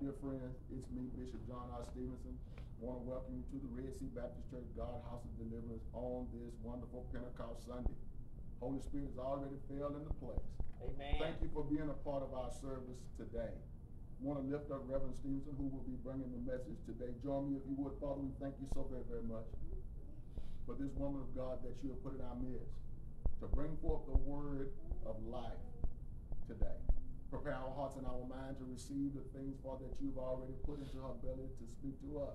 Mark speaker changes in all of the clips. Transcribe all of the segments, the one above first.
Speaker 1: Dear friends, it's me, Bishop John R. Stevenson. I want to welcome you to the Red Sea Baptist Church God House of Deliverance on this wonderful Pentecost Sunday. Holy Spirit has already fell the place.
Speaker 2: Amen.
Speaker 1: Thank you for being a part of our service today. I want to lift up Reverend Stevenson, who will be bringing the message today. Join me if you would, Father. We thank you so very, very much for this woman of God that you have put in our midst to bring forth the word of life today prepare our hearts and our minds to receive the things, Father, that you've already put into her belly to speak to us.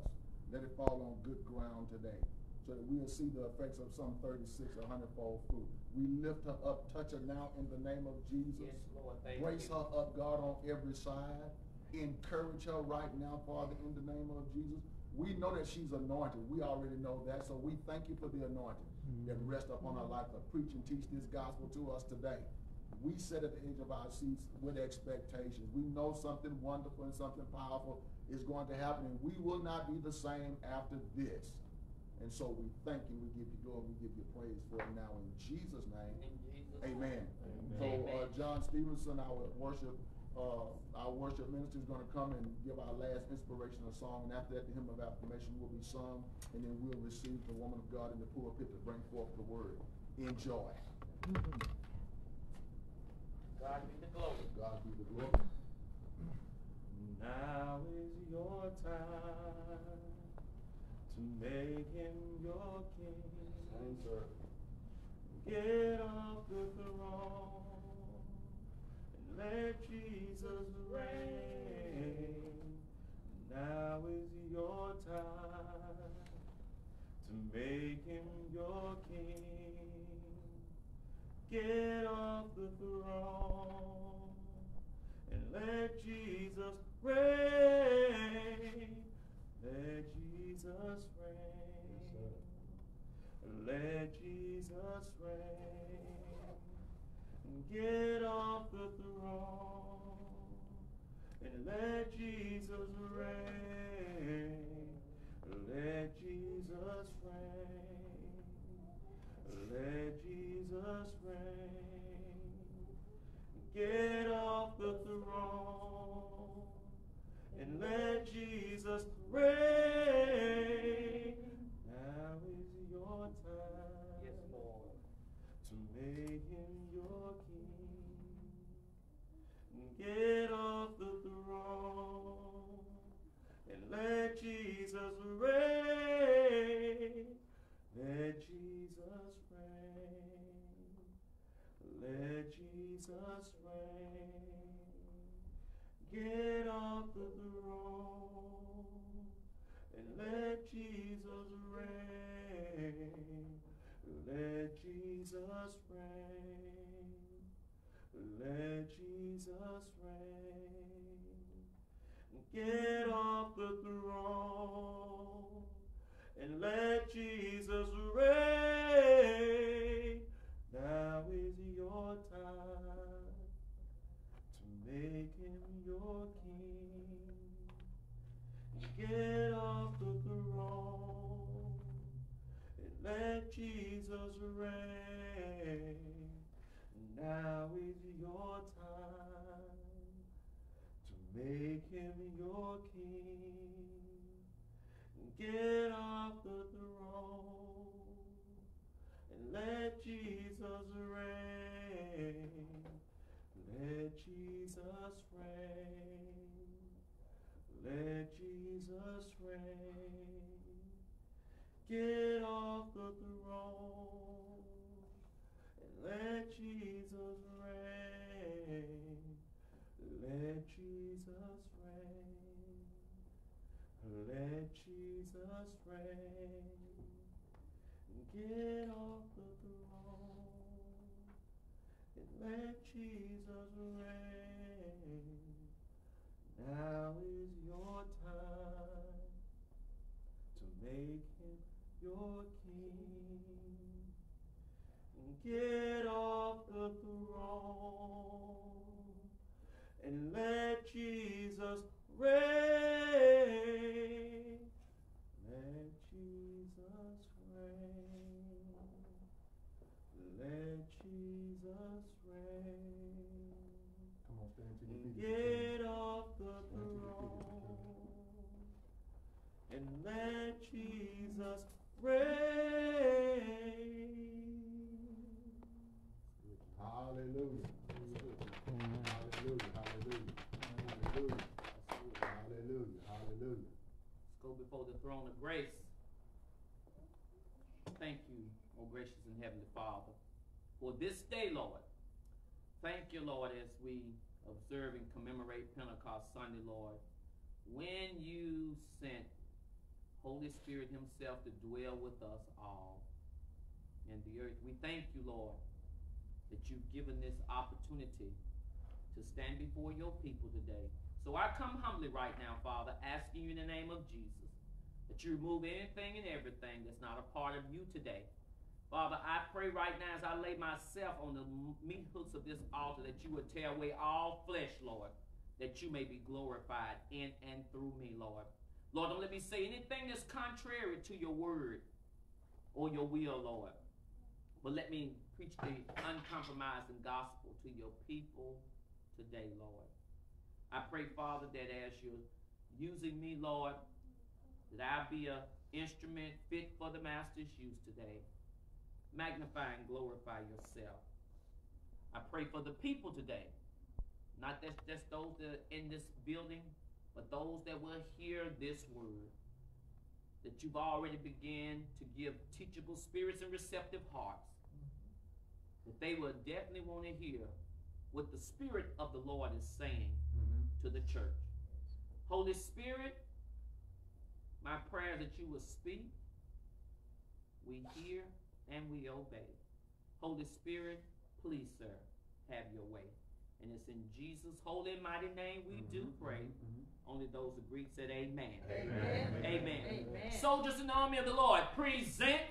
Speaker 1: Let it fall on good ground today so that we'll see the effects of some 36 or 100 fold fruit. We lift her up, touch her now in the name of Jesus.
Speaker 2: Yes, Lord. Thank
Speaker 1: Brace
Speaker 2: you.
Speaker 1: her up, God, on every side. Encourage her right now, Father, in the name of Jesus. We know that she's anointed. We already know that. So we thank you for the anointing mm -hmm. that rests upon her life to preach and teach this gospel to us today we sit at the edge of our seats with expectations. We know something wonderful and something powerful is going to happen, and we will not be the same after this. And so we thank you, we give you glory, we give you praise for it now in Jesus' name.
Speaker 2: In Jesus
Speaker 1: Amen.
Speaker 2: Amen.
Speaker 1: So uh, John Stevenson, our worship, uh, our worship minister is going to come and give our last inspirational song, and after that, the hymn of affirmation will be sung, and then we'll receive the woman of God in the pulpit to bring forth the word. Enjoy. Mm -hmm.
Speaker 2: God be the glory.
Speaker 1: God be the glory.
Speaker 3: Now is your time to make him your king.
Speaker 1: Thank.
Speaker 3: Get off the throne and let Jesus reign. Now is your time to make him your king. Get off the throne and let Jesus reign. Let Jesus reign. let Jesus reign. Get off the throne and let Jesus reign. Let Jesus reign. Let Jesus reign. Get off the throne and let Jesus reign. Now is your time
Speaker 2: yes, Lord.
Speaker 3: to make him your king. Get off the throne and let Jesus reign. Let Jesus reign. Let Jesus reign. Get off the throne and let Jesus reign. Let Jesus reign. Let Jesus reign. Get off the throne and let Jesus reign. Now is your time to make him your king. Get off the throne and let Jesus reign. Now is your time to make him your king. Get off the throne and let Jesus reign. Let Jesus reign. Let Jesus reign. Get off the throne and let Jesus reign. Let Jesus reign. Let Jesus reign. Get off the throne and let Jesus reign. Now is your time to make him your king. Get off the throne and let Jesus let Jesus reign. Let Jesus reign.
Speaker 1: Come on, stand to your feet.
Speaker 3: Get off the
Speaker 1: throne and let Jesus
Speaker 3: reign. Hallelujah.
Speaker 2: Before the throne of grace. Thank you, O gracious and heavenly Father, for this day, Lord. Thank you, Lord, as we observe and commemorate Pentecost Sunday, Lord. When you sent Holy Spirit Himself to dwell with us all in the earth, we thank you, Lord, that you've given this opportunity to stand before your people today. So I come humbly right now, Father, asking you in the name of Jesus that you remove anything and everything that's not a part of you today. Father, I pray right now as I lay myself on the meat hooks of this altar that you would tear away all flesh, Lord, that you may be glorified in and through me, Lord. Lord, don't let me say anything that's contrary to your word or your will, Lord. But let me preach the uncompromising gospel to your people today, Lord. I pray, Father, that as you're using me, Lord, that I be an instrument fit for the Master's use today. Magnify and glorify yourself. I pray for the people today, not just, just those that are in this building, but those that will hear this word. That you've already begun to give teachable spirits and receptive hearts. That they will definitely want to hear what the Spirit of the Lord is saying mm-hmm. to the church. Holy Spirit, my prayer that you will speak, we hear, and we obey. Holy Spirit, please, sir, have your way. And it's in Jesus' holy and mighty name we mm-hmm, do pray. Mm-hmm. Only those who agree said amen. Amen. Amen. amen. amen. Soldiers in the army of the Lord, present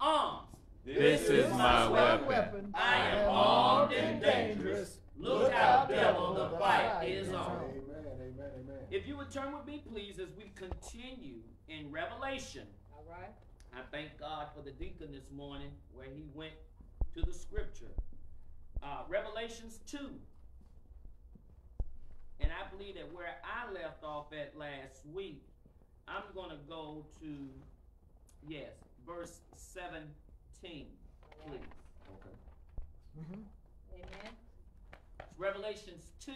Speaker 2: arms.
Speaker 3: This, this is my weapon. weapon.
Speaker 2: I am armed and dangerous. Look out, devil, the fight is on.
Speaker 1: Amen, amen, amen.
Speaker 2: If you would turn with me, please, as we continue in Revelation.
Speaker 4: All right.
Speaker 2: I thank God for the deacon this morning where he went to the scripture. Uh, Revelations 2. And I believe that where I left off at last week, I'm going to go to, yes, verse 17, please.
Speaker 4: Okay. Mm-hmm. Amen.
Speaker 2: Revelations 2,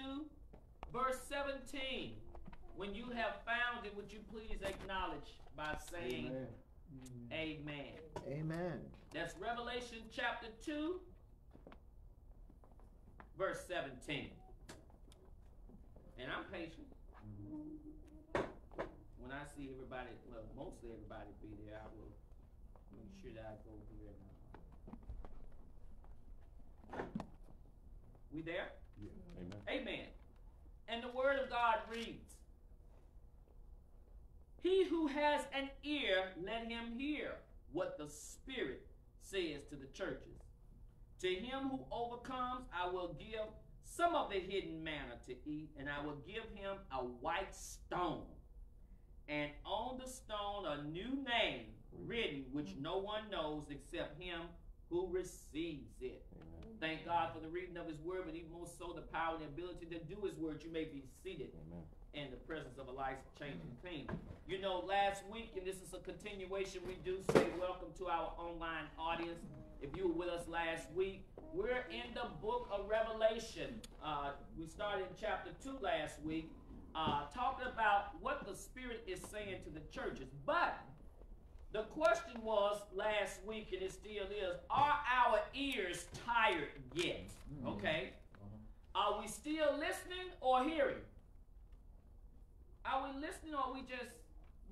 Speaker 2: verse 17. When you have found it, would you please acknowledge by saying Amen?
Speaker 5: Amen. Amen.
Speaker 2: That's Revelation chapter 2, verse 17. And I'm patient. When I see everybody, well, mostly everybody be there, I will make sure that I go here now. We there?
Speaker 3: Amen.
Speaker 2: Amen. And the word of God reads He who has an ear, let him hear what the Spirit says to the churches. To him who overcomes, I will give some of the hidden manna to eat, and I will give him a white stone. And on the stone a new name written, which mm-hmm. no one knows except him who receives it. Thank God for the reading of his word, but even more so the power and the ability to do his word. You may be seated Amen. In the presence of a life-changing thing. You know, last week, and this is a continuation, we do say welcome to our online audience. If you were with us last week, we're in the book of Revelation. Uh, we started in chapter 2 last week, uh, talking about what the Spirit is saying to the churches. But the question was last week, and it still is are our ears tired yet? Mm-hmm. Okay? Uh-huh. Are we still listening or hearing? Are we listening or are we just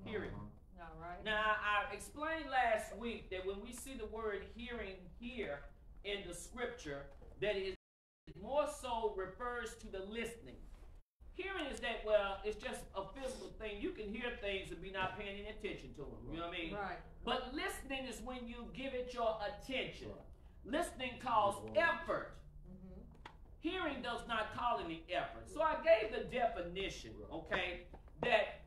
Speaker 2: hearing?
Speaker 4: All right.
Speaker 2: Now, I explained last week that when we see the word hearing here in the scripture, that it more so refers to the listening. Hearing is that, well, it's just a physical thing. You can hear things and be not paying any attention to them. You know what I mean?
Speaker 4: Right.
Speaker 2: But listening is when you give it your attention. Right. Listening calls effort. Mm-hmm. Hearing does not call any effort. So I gave the definition, okay, that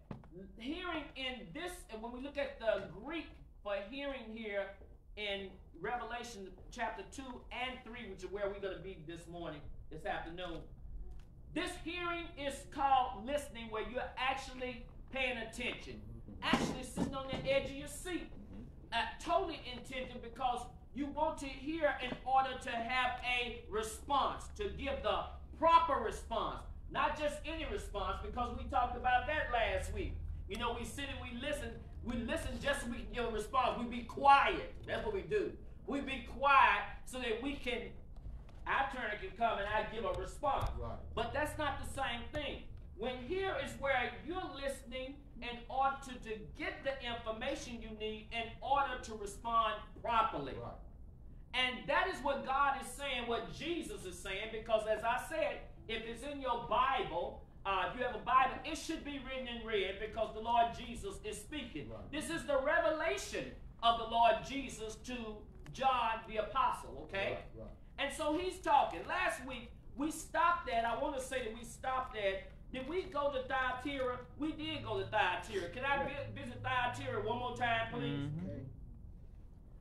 Speaker 2: hearing in this, and when we look at the Greek for hearing here in Revelation chapter 2 and 3, which is where we're going to be this morning, this afternoon, this hearing is called listening, where you're actually paying attention, actually sitting on the edge of your seat. Uh, totally intention because you want to hear in order to have a response, to give the proper response, not just any response, because we talked about that last week. You know, we sit and we listen. we listen just so we can give a response. We be quiet. That's what we do. We be quiet so that we can, our turn can come and I give a response.
Speaker 1: Right.
Speaker 2: But that's not the same thing. When here is where you're listening in order to, to get the information you need in order to respond properly.
Speaker 1: Right.
Speaker 2: And that is what God is saying, what Jesus is saying, because as I said, if it's in your Bible, uh, if you have a Bible, it should be written in red because the Lord Jesus is speaking.
Speaker 1: Right.
Speaker 2: This is the revelation of the Lord Jesus to John the Apostle, okay?
Speaker 1: Right, right.
Speaker 2: And so he's talking. Last week, we stopped at, I want to say that we stopped at, did we go to Thyatira? We did go to Thyatira. Can I vi- visit Thyatira one more time, please?
Speaker 1: Okay.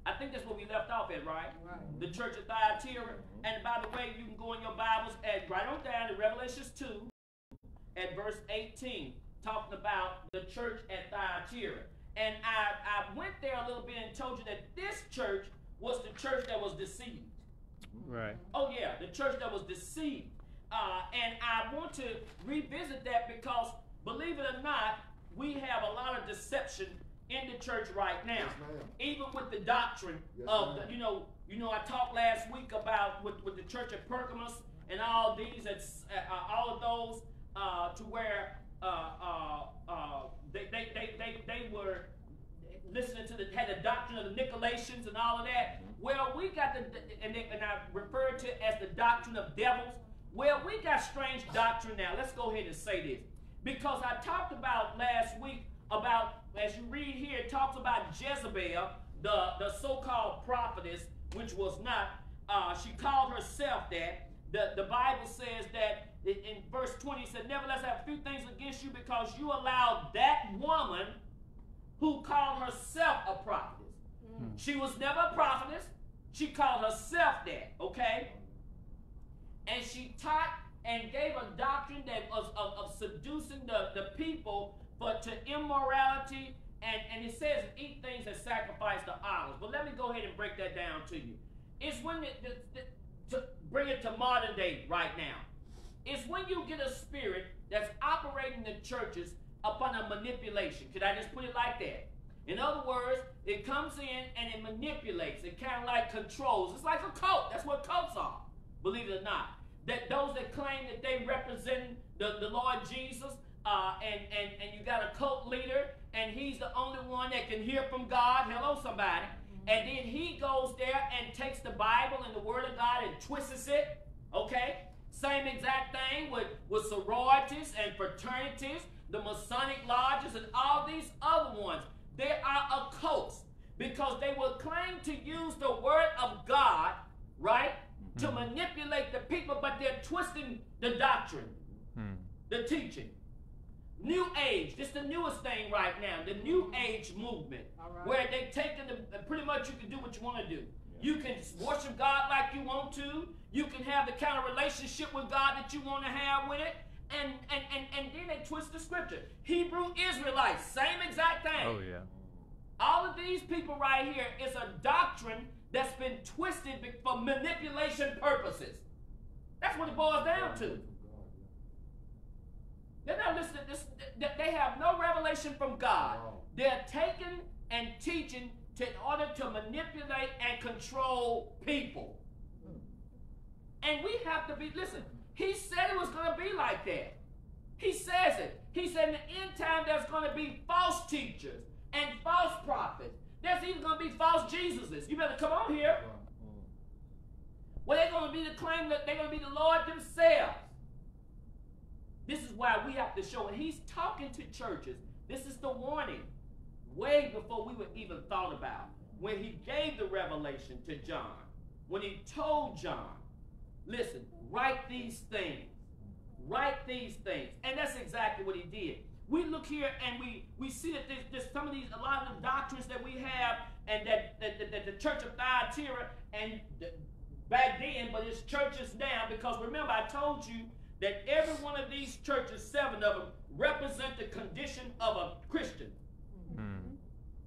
Speaker 2: I think that's where we left off at, right?
Speaker 4: Right.
Speaker 2: The church of Thyatira. And by the way, you can go in your Bibles and write on down in Revelations 2 at verse 18, talking about the church at Thyatira. And I, I went there a little bit and told you that this church was the church that was deceived.
Speaker 3: Right.
Speaker 2: Oh, yeah, the church that was deceived. Uh, and I want to revisit that because, believe it or not, we have a lot of deception in the church right now.
Speaker 1: Yes.
Speaker 2: Even with the doctrine
Speaker 1: Yes,
Speaker 2: of, the, you know, you know, I talked last week about with, with the church of Pergamus and all these, uh, uh, all of those, uh, to where uh, uh, uh, they, they, they, they, they were listening to the had the doctrine of the Nicolaitans and all of that. Well, we got the and, they, and I referred to it as the doctrine of devils. Well, we got strange doctrine now. Let's go ahead and say this because I talked about last week about as you read here, it talks about Jezebel, the the so-called prophetess, which was not. Uh, she called herself that. The, the Bible says that in, verse 20, it said, Nevertheless, I have a few things against you because you allowed that woman who called herself a prophetess. She was never a prophetess. She called herself that, okay? And she taught and gave a doctrine that was of, of seducing the, the people but to immorality. And, and it says eat things that sacrifice to idols. But let me go ahead and break that down to you. It's when the, the, the, to bring it to modern day right now. It's when you get a spirit that's operating the churches upon a manipulation. Could I just put it like that? In other words, it comes in and it manipulates. It kind of like controls. It's like a cult. That's what cults are, believe it or not. That those that claim that they represent the, the Lord Jesus, uh, and, and, and you got a cult leader, and he's the only one that can hear from God. Hello, somebody. Mm-hmm. And then he goes there and takes the Bible and the Word of God and twists it. Okay? Same exact thing with, with sororities and fraternities, the Masonic lodges, and all these other ones. They are occults because they will claim to use the Word of God, right, to mm-hmm. manipulate the people, but they're twisting the doctrine, hmm. the teaching. New Age, this is the newest thing right now, the New Age movement,
Speaker 4: All right.
Speaker 2: where they taking the pretty much you can do what you want to do. You can worship God like you want to. You can have the kind of relationship with God that you want to have with it. And and, and, and then they twist the scripture. Hebrew Israelites, same exact thing.
Speaker 3: Oh yeah.
Speaker 2: All of these people right here is a doctrine that's been twisted for manipulation purposes. That's what it boils down to. They're not listening. This, they have no revelation from God. They're taking and teaching to, in order to manipulate and control people. And we have to be, listen, he said it was going to be like that. He says it. He said in the end time there's going to be false teachers and false prophets. There's even going to be false Jesuses. You better come on here. Well, they're going to be the claim that they're going to be the Lord themselves. This is why we have to show, and he's talking to churches. This is the warning, way before we were even thought about. When he gave the revelation to John, when he told John, listen, write these things, write these things, and that's exactly what he did. We look here and we we see that there's, there's some of these a lot of the doctrines that we have, and that that, that, that the Church of Thyatira and the, back then, but it's churches now because remember I told you that every one of these churches, seven of them, represent the condition of a Christian. Mm-hmm.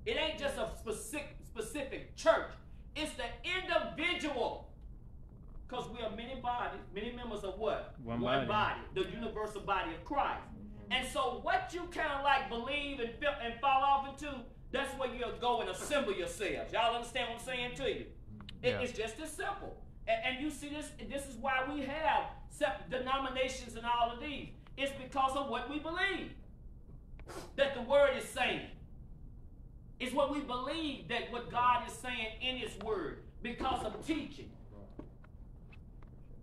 Speaker 2: It ain't just a specific specific church. It's the individual. Because we are many bodies, many members of what?
Speaker 3: One body.
Speaker 2: the universal body of Christ. Mm-hmm. And so what you kind of like believe and feel and fall off into, that's where you'll go and assemble yourselves. Y'all understand what I'm saying to you? It,
Speaker 5: Yeah.
Speaker 2: It's just as simple. And, and you see this, this is why we have denominations and all of these. It's because of what we believe that the word is saying. It's what we believe that what God is saying in his word because of teaching.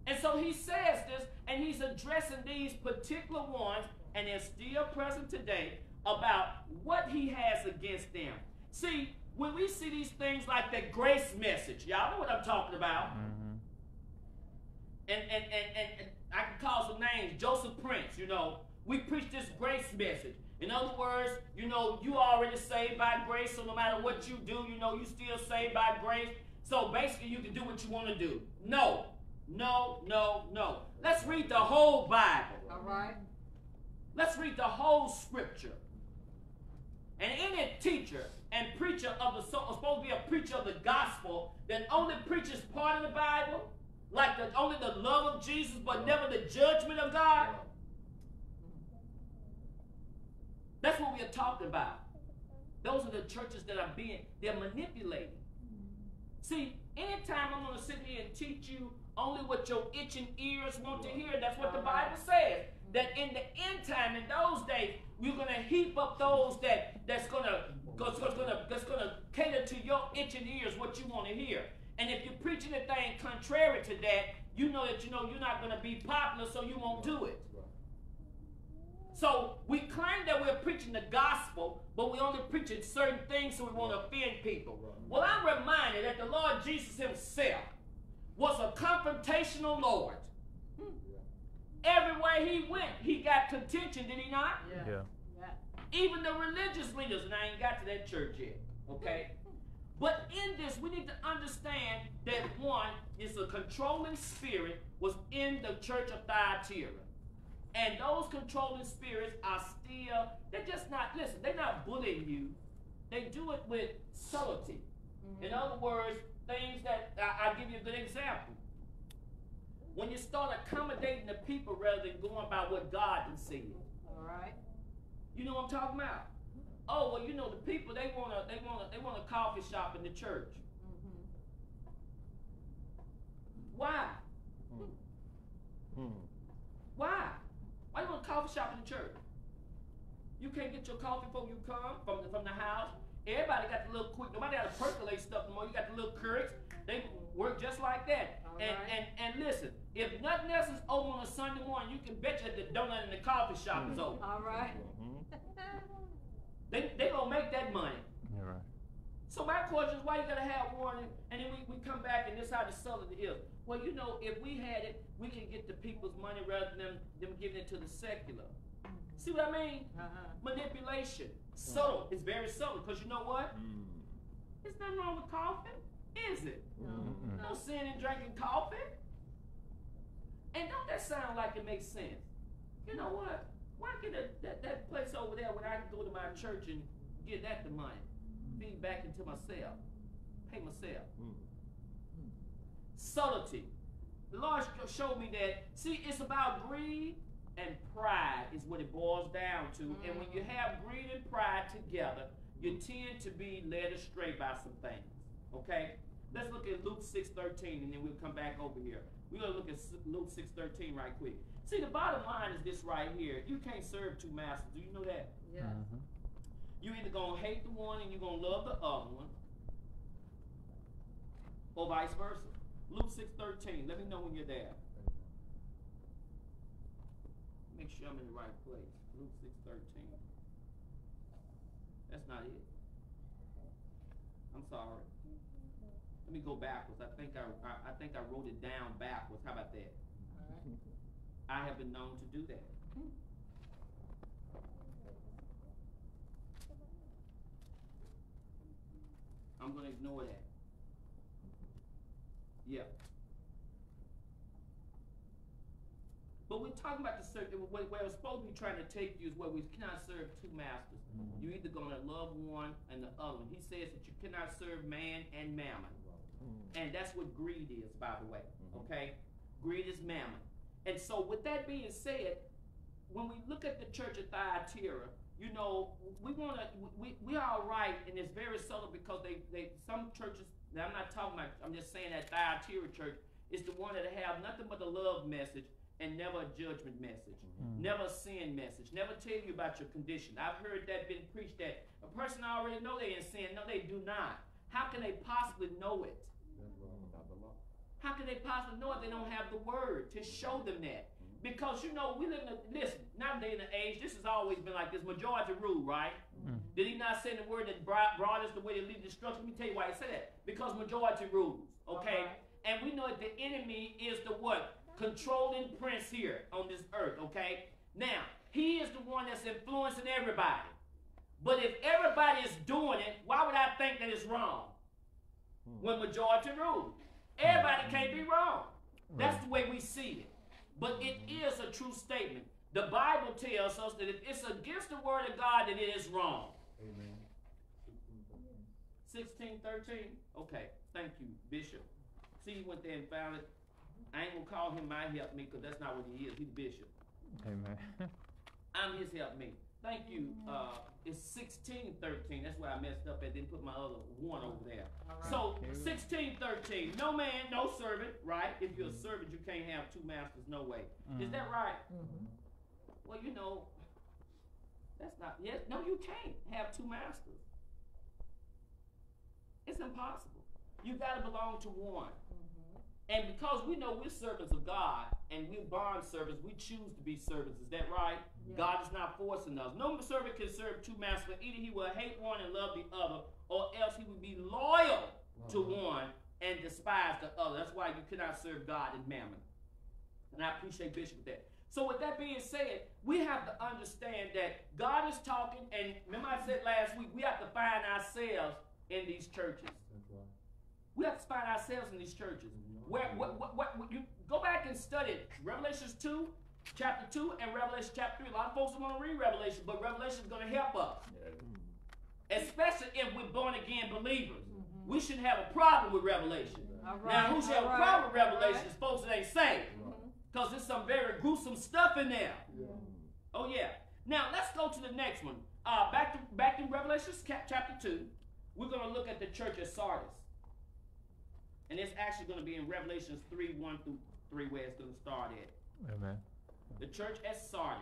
Speaker 2: And so he says this, and he's addressing these particular ones, and they're still present today, about what he has against them. See, when we see these things like the grace message, y'all know what I'm talking about.
Speaker 5: Mm-hmm.
Speaker 2: And, and, and, and, and I can call some names, Joseph Prince, you know. We preach this grace message. In other words, you know, you already saved by grace, so no matter what you do, you know, you still saved by grace. So basically, you can do what you want to do. No, no, no, no. Let's read the whole Bible.
Speaker 4: All right.
Speaker 2: Let's read the whole scripture. And any teacher and preacher of the supposed to be a preacher of the gospel that only preaches part of the Bible, like the, only the love of Jesus, but never the judgment of God. That's what we are talking about. Those are the churches that are being they're manipulating. See, anytime I'm going to sit here and teach you only what your itching ears want to hear, that's what the Bible says. That in the end time, in those days, we're going to heap up those that that's going to that's going to cater to your itching ears what you want to hear. And if you're preaching a thing contrary to that, you know that you know you're not going to be popular, so you won't do it. So we claim that we're preaching the gospel, but we're only preaching certain things so we won't offend people. Well, I'm reminded that the Lord Jesus Himself was a confrontational Lord. Everywhere He went, He got contention, did He not?
Speaker 5: Yeah.
Speaker 4: Yeah.
Speaker 2: Even the religious leaders, and I ain't got to that church yet, okay? But in this, we need to understand that one is a controlling spirit was in the church of Thyatira. And those controlling spirits are still, they're just not, listen, they're not bullying you. They do it with subtlety. In mm-hmm. other words, things that, I, I'll give you a good example. When you start accommodating the people rather than going by what God has said.
Speaker 4: All right.
Speaker 2: You know what I'm talking about? Oh well, you know the people they want to they want to they want a coffee shop in the church.
Speaker 4: Mm-hmm.
Speaker 2: Why?
Speaker 5: Mm.
Speaker 2: Why? Why you want a coffee shop in the church? You can't get your coffee before you come from the, from the house. Everybody got the little quick. Nobody got to percolate stuff no more. You got the little Keurigs. They work just like that.
Speaker 4: All
Speaker 2: and,
Speaker 4: right.
Speaker 2: and and listen, if nothing else is open on a Sunday morning, you can bet you that the donut in the coffee shop is open.
Speaker 4: All right.
Speaker 2: They they gonna make that money.
Speaker 5: You're right.
Speaker 2: So my question is, why you gotta have warning? and, and then we, we come back and this how the southern is. Well, you know, if we had it, we can get the people's money rather than them giving it to the secular. See what I mean?
Speaker 4: Uh-huh.
Speaker 2: Manipulation. Subtle. It's very subtle, because you know what?
Speaker 5: Mm.
Speaker 2: There's nothing wrong with coffee, is it?
Speaker 5: Mm-mm.
Speaker 2: No sin in drinking coffee. And don't that sound like it makes sense? You know what? Why get a, that, that place over there when I can go to my church and get that the money? Feed back into myself. Pay myself.
Speaker 5: Mm.
Speaker 2: Subtlety. The Lord showed me that, see, it's about greed and pride is what it boils down to. And when you have greed and pride together, you tend to be led astray by some things. Okay? Let's look at Luke 6.13 and then we'll come back over here. We're going to look at Luke 6.13 right quick. See, the bottom line is this right here. You can't serve two masters. Do you know that?
Speaker 4: Yes.
Speaker 5: Mhm.
Speaker 2: You either gonna hate the one and you're gonna love the other one, or vice versa. Luke six thirteen. Let me know when you're there. Make sure I'm in the right place. Luke six thirteen. That's not it. I'm sorry. Let me go backwards. I think I, I, I think I wrote it down backwards. How about that? I have been known to do that. I'm gonna ignore that. Yeah. But we're talking about the serve, where, where it's supposed to be trying to take you is where we cannot serve two masters.
Speaker 5: Mhm.
Speaker 2: You're either gonna love one and the other one. He says that you cannot serve man and mammon.
Speaker 5: Mm.
Speaker 2: And that's what greed is, by the way.
Speaker 5: Mhm.
Speaker 2: Okay? Greed is mammon. And so, with that being said, when we look at the church of Thyatira, you know, we want to, we, we are right, and it's very subtle because they, they, some churches, now I'm not talking about, I'm just saying that Thyatira church is the one that have nothing but a love message and never a judgment message,
Speaker 5: Mm.
Speaker 2: never a sin message, never tell you about your condition. I've heard that been preached that a person already know they in sin. No, they do not. How can they possibly know it?
Speaker 1: That's right, without the law.
Speaker 2: How can they possibly know it? They don't have the word to show them that. Because you know, we live in a, listen, nowadays in the age, this has always been like this majority rule, right?
Speaker 5: Mm.
Speaker 2: Did he not say the word that brought, brought us the way to lead destruction? Let me tell you why he said that. Because majority rules, okay?
Speaker 4: Alright.
Speaker 2: And we know that the enemy is the what? Controlling prince here on this earth, okay? Now, he is the one that's influencing everybody. But if everybody is doing it, why would I think that it's wrong? When majority rules. Everybody can't be wrong. That's the way we see it. But it is a true statement. The Bible tells us that if it's against the word of God, then it is wrong.
Speaker 1: Amen.
Speaker 2: 16, 13? Okay, thank you, Bishop. See, you went there and found it. I ain't gonna call him my help me, because that's not what he is. He's bishop.
Speaker 5: Amen.
Speaker 2: I'm his help me. Thank you. Uh, it's sixteen thirteen. That's why I messed up and didn't put my other one over there. So, sixteen thirteen. No man, no servant, right? If you're a servant, you can't have two masters, no way. Is that mm-hmm. right? Mm-hmm. Well, you know, that's not, yes, no, you can't have two masters. It's impossible. You gotta belong to one. Mm-hmm. And because we know we're servants of God and we're bond servants, we choose to be servants. Is that right?
Speaker 4: Yeah.
Speaker 2: God is not forcing us. No servant can serve two masters. Either he will hate one and love the other, or else he will be loyal to uh-huh. one and despise the other. That's why you cannot serve God and mammon. And I appreciate Bishop with that. So with that being said, we have to understand that God is talking, and remember I said last week, we have to find ourselves in these churches.
Speaker 1: Right.
Speaker 2: We have to find ourselves in these churches. Mm-hmm. Where, what, what, what, what- you go back and study it. Revelations 2, chapter 2, and Revelation chapter 3. A lot of folks don't want to read Revelation, but Revelation is going to help us. Especially if we're born again believers. We shouldn't have a problem with Revelation.
Speaker 4: All
Speaker 2: Now,
Speaker 4: right,
Speaker 2: who should have
Speaker 4: all
Speaker 2: a problem with
Speaker 4: all
Speaker 2: Revelation
Speaker 4: right.
Speaker 2: is folks that ain't saved. Because there's some very gruesome stuff in there.
Speaker 1: Yeah.
Speaker 2: Oh yeah. Now let's go to the next one. Uh, back to back to Revelation chapter two. We're gonna look at the church of Sardis, and it's actually gonna be in Revelations three one through three where it's gonna start at.
Speaker 5: Amen.
Speaker 2: The church at Sardis.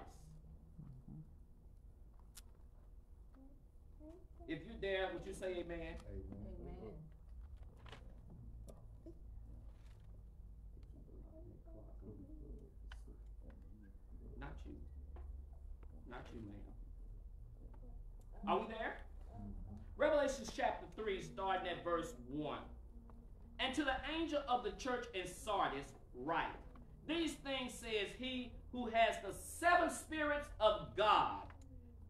Speaker 2: If you're there, would you say Amen?
Speaker 1: Amen.
Speaker 4: Amen.
Speaker 2: Not you. Not you, ma'am. Are we there? Revelation chapter 3, starting at verse 1. And to the angel of the church in Sardis, write These things says he who has the seven spirits of God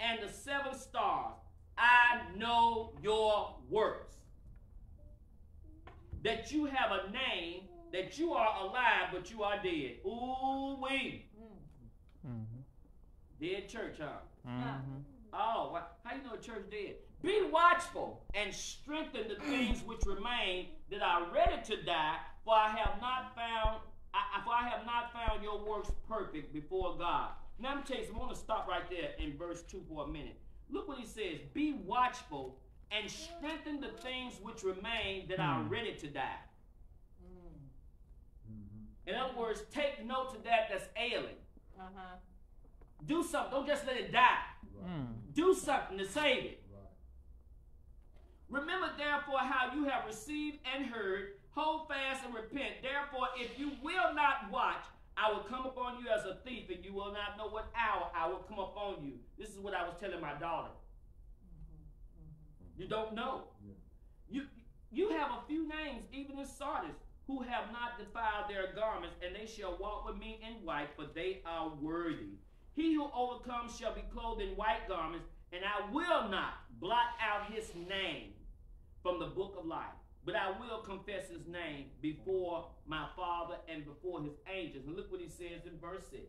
Speaker 2: and the seven stars. I know your works. That you have a name, that you are alive, but you are dead. Ooh, wee.
Speaker 5: Mm-hmm.
Speaker 2: Dead church, huh?
Speaker 5: Mm-hmm.
Speaker 2: Oh, how you know church dead? Be watchful and strengthen the things which remain that are ready to die, for I have not found, I, I- for I have not found your works perfect before God. Now I'm tell you, something, I want to stop right there in verse two for a minute. Look what he says: Be watchful and strengthen the things which remain that are
Speaker 5: Hmm.
Speaker 2: ready to die.
Speaker 1: Mm-hmm.
Speaker 2: In other words, take note to that that's ailing.
Speaker 4: Uh-huh.
Speaker 2: Do something. Don't just let it die.
Speaker 1: Right.
Speaker 5: Mm.
Speaker 2: Do something to save it.
Speaker 1: Right.
Speaker 2: Remember therefore how you have received and heard, hold fast and repent. Therefore, if you will not watch, I will come upon you as a thief, and you will not know what hour I will come upon you. This is what I was telling my daughter. You don't know. You you have a few names, even in Sardis, who have not defiled their garments, and they shall walk with me in white, for they are worthy. He who overcomes shall be clothed in white garments, and I will not blot out his name from the book of life, but I will confess his name before my Father and before his angels. And look what he says in verse 6.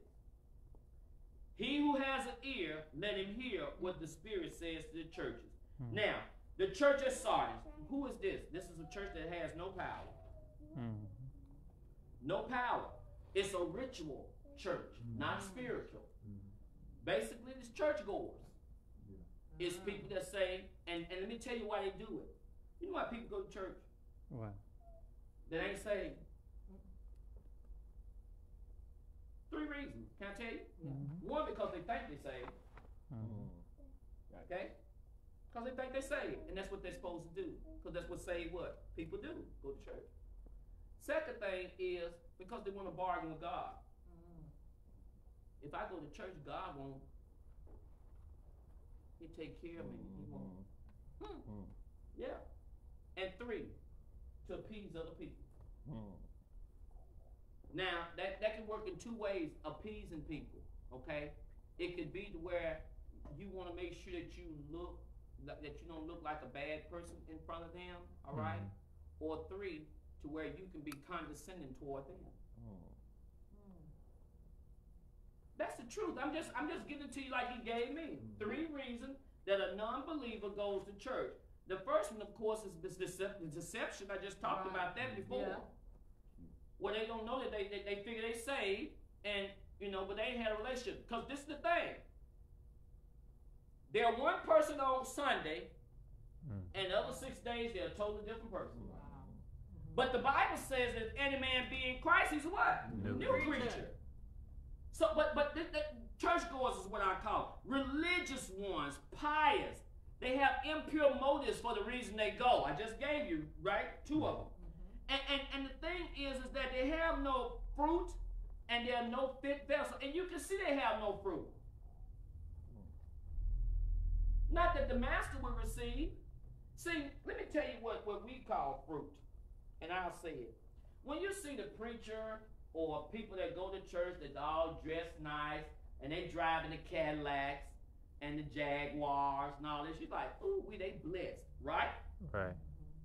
Speaker 2: He who has an ear, let him hear what the Spirit says to the churches. Now, the church at Sardis, who is this? This is a church that has no power.
Speaker 5: Mm.
Speaker 2: No power. It's a ritual church, not spiritual.
Speaker 1: Mhm.
Speaker 2: Basically, it's churchgoers. It's people that say, and, and let me tell you why they do it. You know why people go to church
Speaker 5: Why?
Speaker 2: that ain't saved? Three reasons. Can I tell you?
Speaker 5: Mhm.
Speaker 2: One, because they think they saved.
Speaker 5: Mhm.
Speaker 2: Okay? Because they think they saved, and that's what they're supposed to do. Because that's what saved what people do. Go to church. Second thing is because they want to bargain with God. If I go to church, God won't. He take care of me. He won't. Hmm. Yeah. And three, to appease other people. Hmm. Now that that can work in two ways: appeasing people. Okay, it could be to where you want to make sure that you look that you don't look like a bad person in front of them. All right? Hmm. Or three, to where you can be condescending toward them. Hmm. That's the truth. I'm just I'm just giving it to you like he gave me. Three reasons that a non-believer goes to church. The first one, of course, is this decep- the deception. I just talked
Speaker 4: Right.
Speaker 2: about that before.
Speaker 4: Yeah.
Speaker 2: Where they don't know that they, they, they figure they saved and you know, but they ain't had a relationship. Because this is the thing. They're one person on Sunday,
Speaker 5: Mm.
Speaker 2: and the other six days they're a totally different person. But the Bible says that any man be in Christ, he's what?
Speaker 5: New
Speaker 2: New creature. So, but but the, the churchgoers is what I call religious ones, pious. They have impure motives for the reason they go. I just gave you right two of them. Mm-hmm. And, and and the thing is, is that they have no fruit, and they're no fit vessel, and you can see they have no fruit. Not that the master will receive. See, let me tell you what, what we call fruit, and I'll say it. When you see the preacher or people that go to church that's all dressed nice and they driving the Cadillacs and the Jaguars and all this, you're like, ooh, we they blessed, right?
Speaker 5: Right.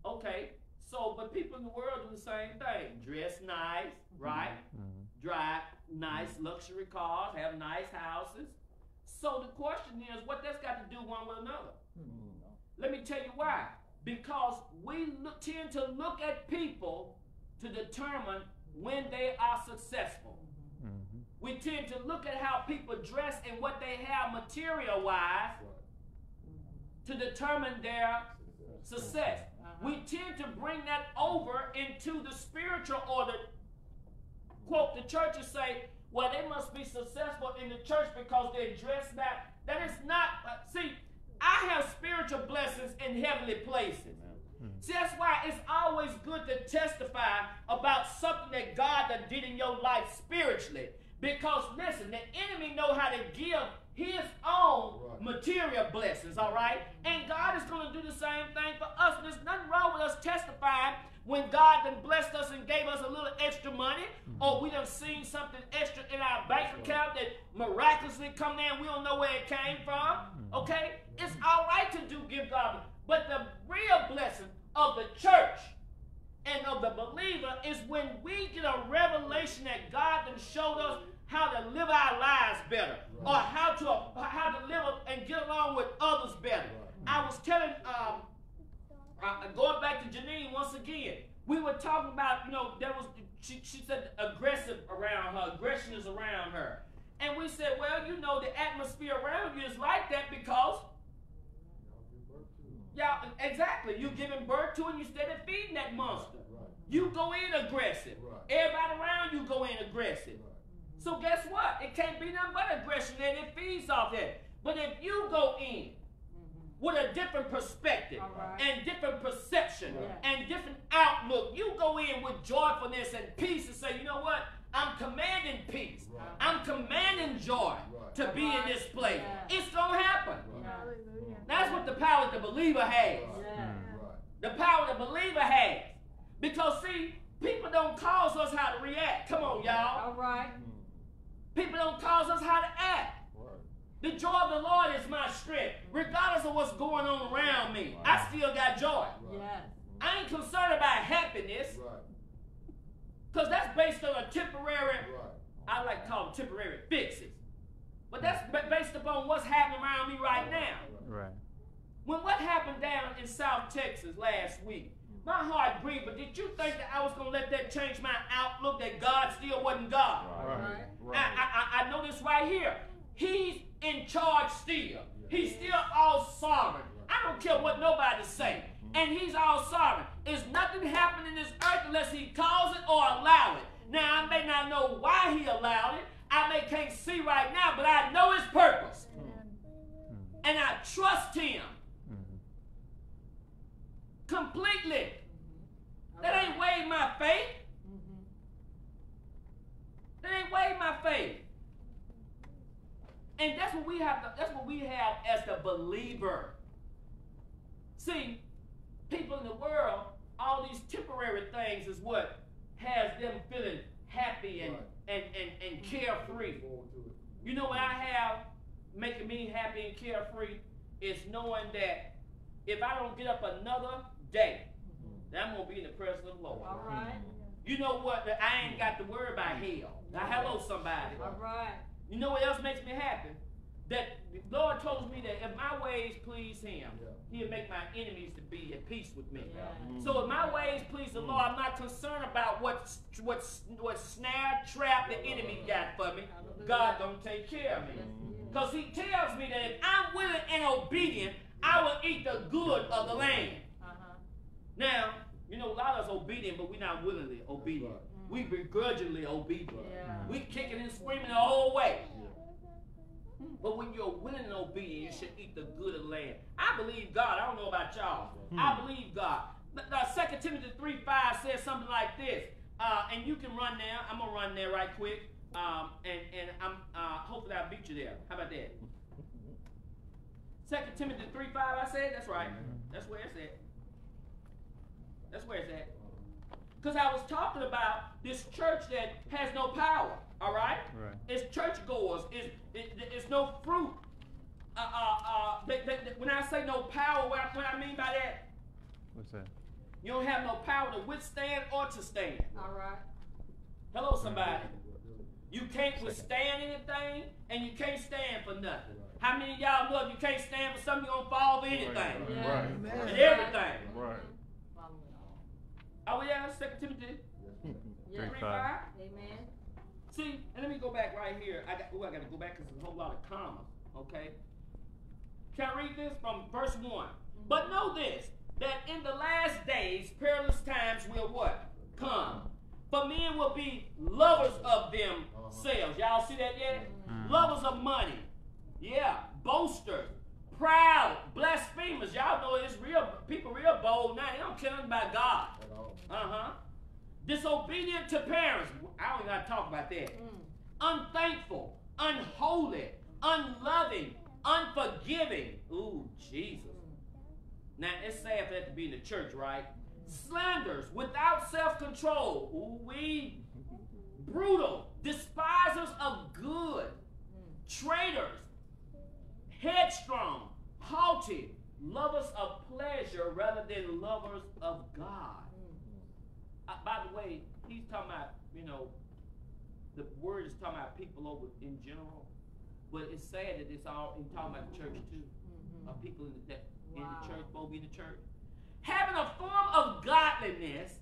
Speaker 2: Okay, so but people in the world do the same thing. Dress nice, right?
Speaker 5: Mhm.
Speaker 2: Drive nice luxury cars, have nice houses. So the question is, what that's got to do one with another? Let me tell you why. Because we look, tend to look at people to determine when they are successful. We tend to look at how people dress and what they have material wise to determine their success. We tend to bring that over into the spiritual order. Quote, the churches say, well, they must be successful in the church because they're dressed that. That is not, uh, see, I have spiritual blessings in heavenly places. See, that's why it's always good to testify about something that God done did in your life spiritually. Because listen, the enemy know how to give his own
Speaker 1: Right.
Speaker 2: material blessings, all right? And God is going to do the same thing for us. There's nothing wrong with us testifying when God then blessed us and gave us a little extra money, mm-hmm. or we done seen something extra in our bank account that miraculously come in, we don't know where it came from. Mm-hmm. Okay? It's all right to do give God, but the real blessing of the church and of the believer is when we get a revelation that God then showed us how to live our lives better, or how to how to live and get along with others better. I was telling um, uh, going back to Janine once again, we were talking about, you know, there was, she, she said aggressive around her, aggression is around her. And we said, well, you know, the atmosphere around you is like that because, yeah, exactly. You're giving birth to it instead of feeding that monster.
Speaker 1: Right.
Speaker 2: You go in aggressive.
Speaker 1: Right.
Speaker 2: Everybody around you go in aggressive. So guess what? It can't be nothing but aggression and it feeds off that. But if you go in mm-hmm. with a different perspective
Speaker 4: All right.
Speaker 2: and different perception
Speaker 4: Right.
Speaker 2: and different outlook, you go in with joyfulness and peace and say, you know what? I'm commanding peace.
Speaker 1: Right.
Speaker 2: I'm commanding joy
Speaker 1: Right.
Speaker 2: to be in this place.
Speaker 4: Yeah.
Speaker 2: It's gonna happen.
Speaker 1: Right.
Speaker 4: Hallelujah.
Speaker 2: That's what the power of the believer has.
Speaker 1: Right.
Speaker 4: Yeah.
Speaker 2: The power the believer has. Because see, people don't cause us how to react. Come on, y'all.
Speaker 4: All right.
Speaker 2: People don't cause us how to act.
Speaker 1: Right.
Speaker 2: The joy of the Lord is my strength. Regardless of what's going on around me, I still got joy.
Speaker 1: Right.
Speaker 4: Yes.
Speaker 2: I ain't concerned about happiness
Speaker 1: Right.
Speaker 2: because that's based on a temporary,
Speaker 1: Right.
Speaker 2: I like to call them temporary fixes. But that's based upon what's happening around me right now.
Speaker 5: Right.
Speaker 2: When what happened down in South Texas last week, my heart grieved, but did you think that I was going to let that change my outlook that God still wasn't God?
Speaker 1: Right.
Speaker 2: I, I, I know this right here. He's in charge still. He's still all sovereign. I don't care what nobody say. And he's all sovereign. There's nothing happening in this earth unless he calls it or allow it. Now I may not know why he allowed it. I may can't see right now, but I know his purpose. And I trust him mm-hmm. completely. That ain't weighed my faith. That ain't weighed my faith. And that's what we have. That's what we have as the believer. See, people in the world, all these temporary things is what has them feeling happy and
Speaker 1: Right.
Speaker 2: and, and, and carefree. You know what I have making me happy and carefree is knowing that if I don't get up another day, that I'm gonna be in the presence of the Lord.
Speaker 4: All right.
Speaker 2: You know what? I ain't got to worry about hell. Now, hello, somebody.
Speaker 4: All right.
Speaker 2: You know what else makes me happy? That the Lord told me that if my ways please Him,
Speaker 1: Yeah.
Speaker 2: He'll make my enemies to be at peace with me.
Speaker 4: Yeah. Mm-hmm.
Speaker 2: So if my ways please the Lord, I'm not concerned about what what what snare trap the enemy got for me. God gonna take care of me. Because He tells me that if I'm willing and obedient, I will eat the good of the land. Now, you know, a lot of us obedient, but we're not willingly obedient.
Speaker 1: Right.
Speaker 2: We begrudgingly obedient.
Speaker 4: Yeah.
Speaker 2: We kicking and screaming the whole way. But when you're willing and obedient, you should eat the good of the land. I believe God. I don't know about y'all. I believe God. Second Timothy 3 5 says something like this. Uh, and you can run there. I'm gonna run there right quick. Um, and and I'm uh, hopefully I beat you there. How about that? Second Timothy 3 5, I said? That's right. That's where it's at. That's where it's at. Because I was talking about this church that has no power, all right?
Speaker 5: Right.
Speaker 2: It's churchgoers. It's, it, it's no fruit. Uh, uh, uh, they, they, they- when I say no power, what I, what I mean by that,
Speaker 5: What's that?
Speaker 2: you don't have no power to withstand or to stand.
Speaker 4: All right.
Speaker 2: Hello, somebody. You can't withstand anything, and you can't stand for nothing. How many of y'all know if you can't stand for something, you're going to fall for anything?
Speaker 4: Yeah.
Speaker 3: Right.
Speaker 2: And everything.
Speaker 3: Right.
Speaker 4: Follow it all.
Speaker 2: Are we there? Second Timothy
Speaker 4: Yeah.
Speaker 2: 3
Speaker 5: Five.
Speaker 2: 5?
Speaker 4: Amen.
Speaker 2: See, and let me go back right here. I got, oh, I got to go back because there's a whole lot of commas. Okay. Can I read this from verse one? Mm-hmm. But know this, that in the last days, perilous times will what? Come. For men will be lovers of themselves. Uh-huh. Y'all see that yet? Mm-hmm. Lovers of money. Yeah. Boasters. Proud. Blasphemers. Y'all know it's real. People real bold now. They don't care nothing about God. Uh-huh. Disobedient to parents. I don't even got to talk about that. Mm. Unthankful, unholy, unloving, unforgiving. Ooh, Jesus. Mm. Now it's sad for that to be in the church, right? Slanders, without self-control. Ooh, we brutal, despisers of good, mm. traitors, headstrong, haughty, lovers of pleasure rather than lovers of God. Uh, by the way, he's talking about, you know, the word is talking about people over in general, but it's sad that it's all he's talking about the church too. Uh, people in the, that, in
Speaker 4: Wow.
Speaker 2: the church, both in the church, having a form of godliness,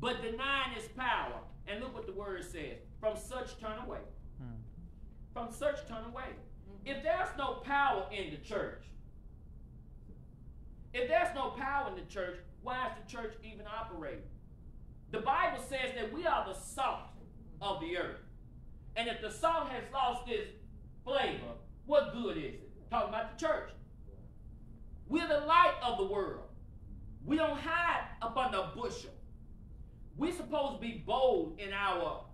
Speaker 2: but denying its power. And look what the word says: from such turn away.
Speaker 5: Hmm.
Speaker 2: From such turn away. If there's no power in the church, if there's no power in the church, why is the church even operating? The Bible says that we are the salt of the earth. And if the salt has lost its flavor, what good is it? Talking about the church. We're the light of the world. We don't hide up under a bushel. We're supposed to be bold in our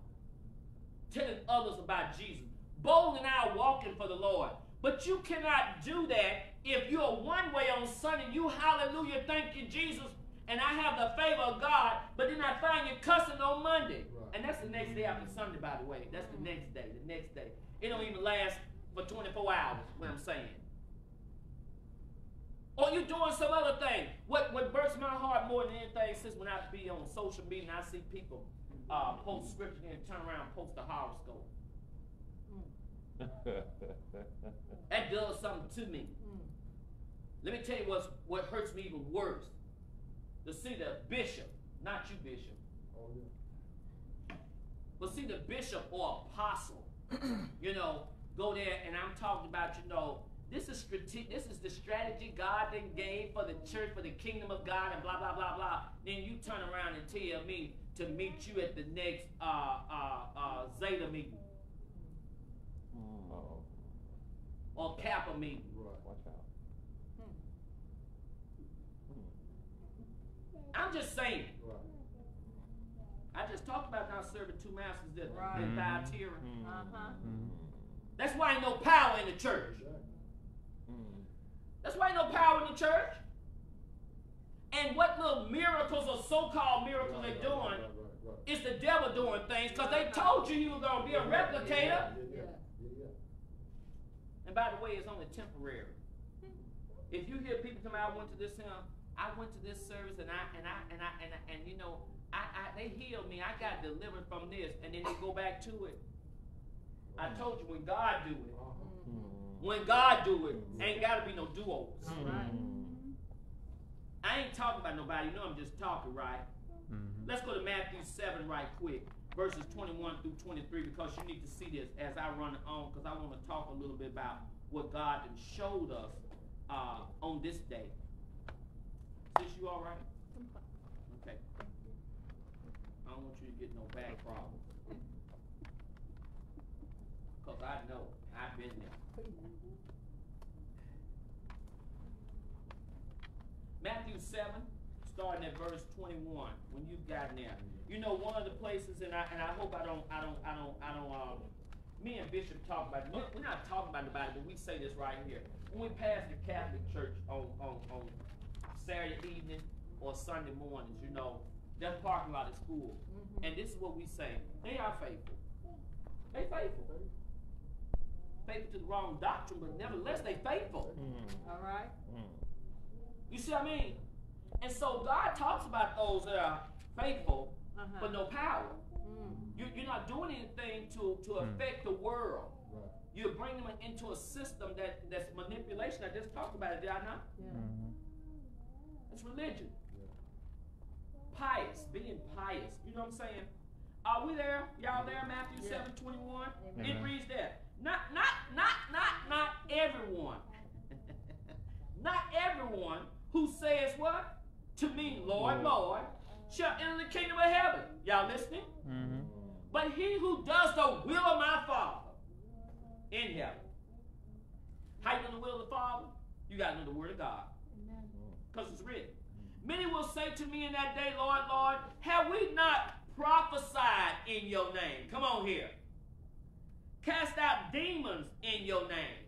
Speaker 2: telling others about Jesus, bold in our walking for the Lord. But you cannot do that if you're one way on Sunday, you hallelujah, thank you, Jesus, and I have the favor of God, but then I find you cussing on Monday.
Speaker 1: Right.
Speaker 2: And that's the next day after Sunday, by the way. That's the next day, the next day. It don't even last for 24 hours, what I'm saying. Or you doing some other thing. What what breaks my heart more than anything since when I be on social media and I see people uh, post scripture and turn around and post the horoscope. That does something to me. Let me tell you what's, what hurts me even worse. To see the bishop, not you, bishop,
Speaker 1: Oh, yeah.
Speaker 2: but see the bishop or apostle, you know, go there and I'm talking about, you know, This is strate- This is the strategy God then gave for the church, for the kingdom of God, and blah blah blah blah. Then you turn around and tell me to meet you at the next uh, uh, uh, Zeta meeting
Speaker 3: Uh-oh.
Speaker 2: Or Kappa meeting.
Speaker 1: Right.
Speaker 3: Watch out.
Speaker 2: I'm just saying.
Speaker 1: Right.
Speaker 2: I just talked about not serving two masters, didn't I?
Speaker 4: Right.
Speaker 2: In
Speaker 5: Mhm.
Speaker 4: Uh-huh.
Speaker 5: Mhm.
Speaker 2: That's why ain't no power in the church.
Speaker 1: Exactly.
Speaker 3: Mm.
Speaker 2: That's why ain't no power in the church. And what little miracles or so-called miracles
Speaker 1: Right,
Speaker 2: they're
Speaker 1: right,
Speaker 2: doing
Speaker 1: right, right, right.
Speaker 2: is the devil doing things because they told you you were going to be a replicator.
Speaker 1: Yeah, yeah, yeah, yeah.
Speaker 2: And by the way, it's only temporary. If you hear people come out, I went to this hymn, I went to this service and I and I and I and, I, and you know, I, I they healed me, I got delivered from this, and then they go back to it. I told you when God do it,
Speaker 1: Uh-huh.
Speaker 3: Mm.
Speaker 2: when God do it, ain't gotta be no do-overs.
Speaker 4: Right.
Speaker 3: Mm.
Speaker 2: I ain't talking about nobody, you know I'm just talking, right? Let's go to Matthew 7 right quick, verses 21 through 23, because you need to see this as I run on, because I want to talk a little bit about what God showed us uh, on this day. Sis, you all right? Okay. I don't want you to get no back problems. Because I know, I've been there. Matthew 7, starting at verse 21, when you've gotten there. You know, one of the places, and I and I hope I don't, I don't, I don't, I don't, um, me and Bishop talk about it. We're we're not talking about nobody, but we say this right here. When we pass the Catholic Church on, on, on Saturday evening or Sunday mornings, you know, that parking lot is full.
Speaker 4: Mhm.
Speaker 2: And this is what we say. They are faithful. They faithful. Faithful to the wrong doctrine, but nevertheless they faithful.
Speaker 3: Mm.
Speaker 4: All right.
Speaker 3: Mm.
Speaker 2: You see what I mean? And so God talks about those that are faithful,
Speaker 4: Uh-huh.
Speaker 2: but no power.
Speaker 4: Mm.
Speaker 2: You, you're not doing anything to, to
Speaker 5: Hmm.
Speaker 2: affect the world.
Speaker 1: Right.
Speaker 2: You're bringing them into a system that, that's manipulation. I just talked about it, did I not?
Speaker 4: Yeah.
Speaker 5: Mhm.
Speaker 2: It's religion.
Speaker 1: Yeah.
Speaker 2: Pious, being pious. You know what I'm saying? Are we there? Y'all there? Matthew
Speaker 4: Yeah.
Speaker 2: 7 21?
Speaker 4: Amen.
Speaker 2: It reads there. Not, not, not, not, not everyone. not everyone who says what? To me, Lord, Lord, shall enter the kingdom of heaven. Y'all listening?
Speaker 5: Mhm.
Speaker 2: But he who does the will of my Father in heaven. How you know the will of the Father? You got to know the word of God. Because it's written. Many will say to me in that day, Lord, Lord, have we not prophesied in your name? Come on here. Cast out demons in your name.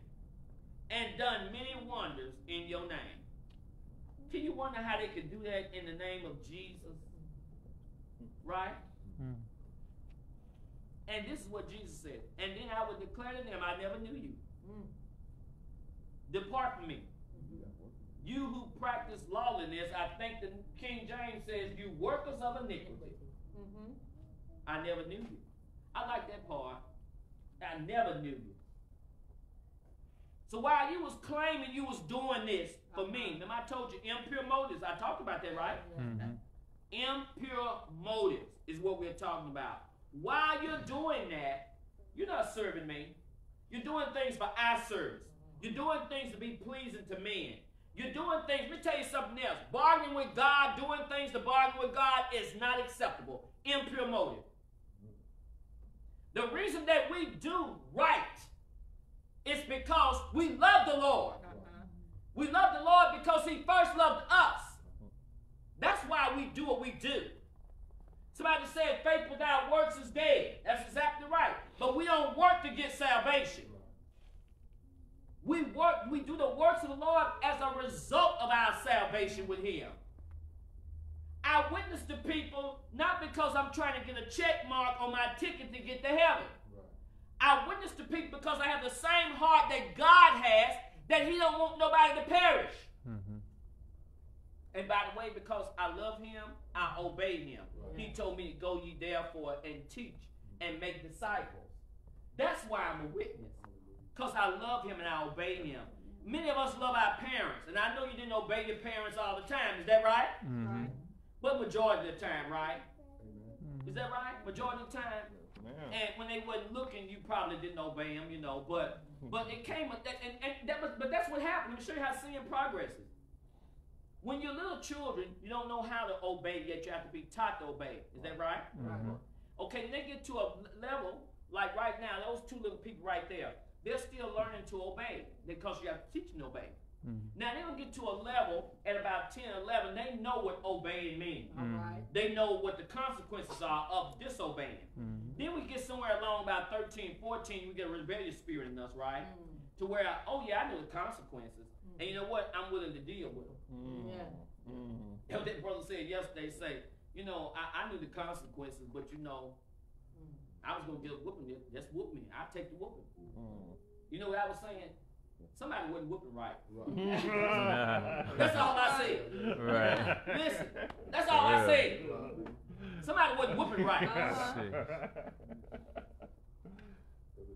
Speaker 2: And done many wonders in your name. Can you wonder how they could do that in the name of Jesus? Right?
Speaker 5: Mm.
Speaker 2: And this is what Jesus said. And then I would declare to them, I never knew you.
Speaker 4: Mm.
Speaker 2: Depart from me. You who practice lawlessness, I think the King James says, you workers of iniquity.
Speaker 4: Mm-hmm.
Speaker 2: I never knew you. I like that part. I never knew you. So while you was claiming you was doing this for me, remember I told you impure motives. I talked about that, right?
Speaker 5: Mhm.
Speaker 2: Impure motives is what we're talking about. While you're doing that, you're not serving me. You're doing things for our service. You're doing things to be pleasing to men. You're doing things, let me tell you something else. Bargaining with God, doing things to bargain with God is not acceptable. Impure motive. The reason that we do right is because we love the Lord.
Speaker 4: Uh-huh.
Speaker 2: We love the Lord because He first loved us. That's why we do what we do. Somebody said faith without works is dead. That's exactly right. But we don't work to get salvation. We work, we do the works of the Lord as a result of our salvation with Him. I witness to people not because I'm trying to get a check mark on my ticket to get to heaven.
Speaker 1: Right.
Speaker 2: I witness to people because I have the same heart that God has, that He don't want nobody to perish.
Speaker 5: Mhm.
Speaker 2: And by the way, because I love Him, I obey Him.
Speaker 1: Right.
Speaker 2: He told me to go ye therefore and teach and make disciples. That's why I'm a witness. Because I love Him and I obey Him. Many of us love our parents, and I know you didn't obey your parents all the time. Is that right?
Speaker 5: Mhm.
Speaker 2: But majority of the time, right?
Speaker 1: Amen.
Speaker 2: Is that right? Majority of the time.
Speaker 3: Yeah.
Speaker 2: And when they wasn't looking, you probably didn't obey them, you know. But but it came and, and, and that was but that's what happened. Let me show you how sin progresses. When you're little children, you don't know how to obey yet. You have to be taught to obey. Is that right?
Speaker 5: Mhm.
Speaker 2: Okay, then they get to a level like right now. Those two little people right there, they're still learning to obey because you have to teach them to obey.
Speaker 5: Mhm.
Speaker 2: Now they're gonna get to a level at about 10, 11. They know what obeying means.
Speaker 4: All right.
Speaker 2: They know what the consequences are of disobeying.
Speaker 5: Mhm.
Speaker 2: Then we get somewhere along about 13, 14, we get a rebellious spirit in us, right?
Speaker 4: Mm.
Speaker 2: To where, oh yeah, I know the consequences. And you know what? I'm willing to deal with them.
Speaker 3: Mm.
Speaker 4: Yeah.
Speaker 3: Mm.
Speaker 2: You know, that brother said yesterday, say, you know, I, I knew the consequences, but you know,
Speaker 4: Mm.
Speaker 2: I was gonna get a whooping. Just- Just whoop me. I take the whooping.
Speaker 3: Mm.
Speaker 2: You know what I was saying? Somebody wasn't whooping right.
Speaker 1: Right.
Speaker 2: That's all I said.
Speaker 5: Right.
Speaker 2: Listen, that's all I
Speaker 5: Yeah.
Speaker 2: said. Somebody wasn't whooping right.
Speaker 4: Uh-huh.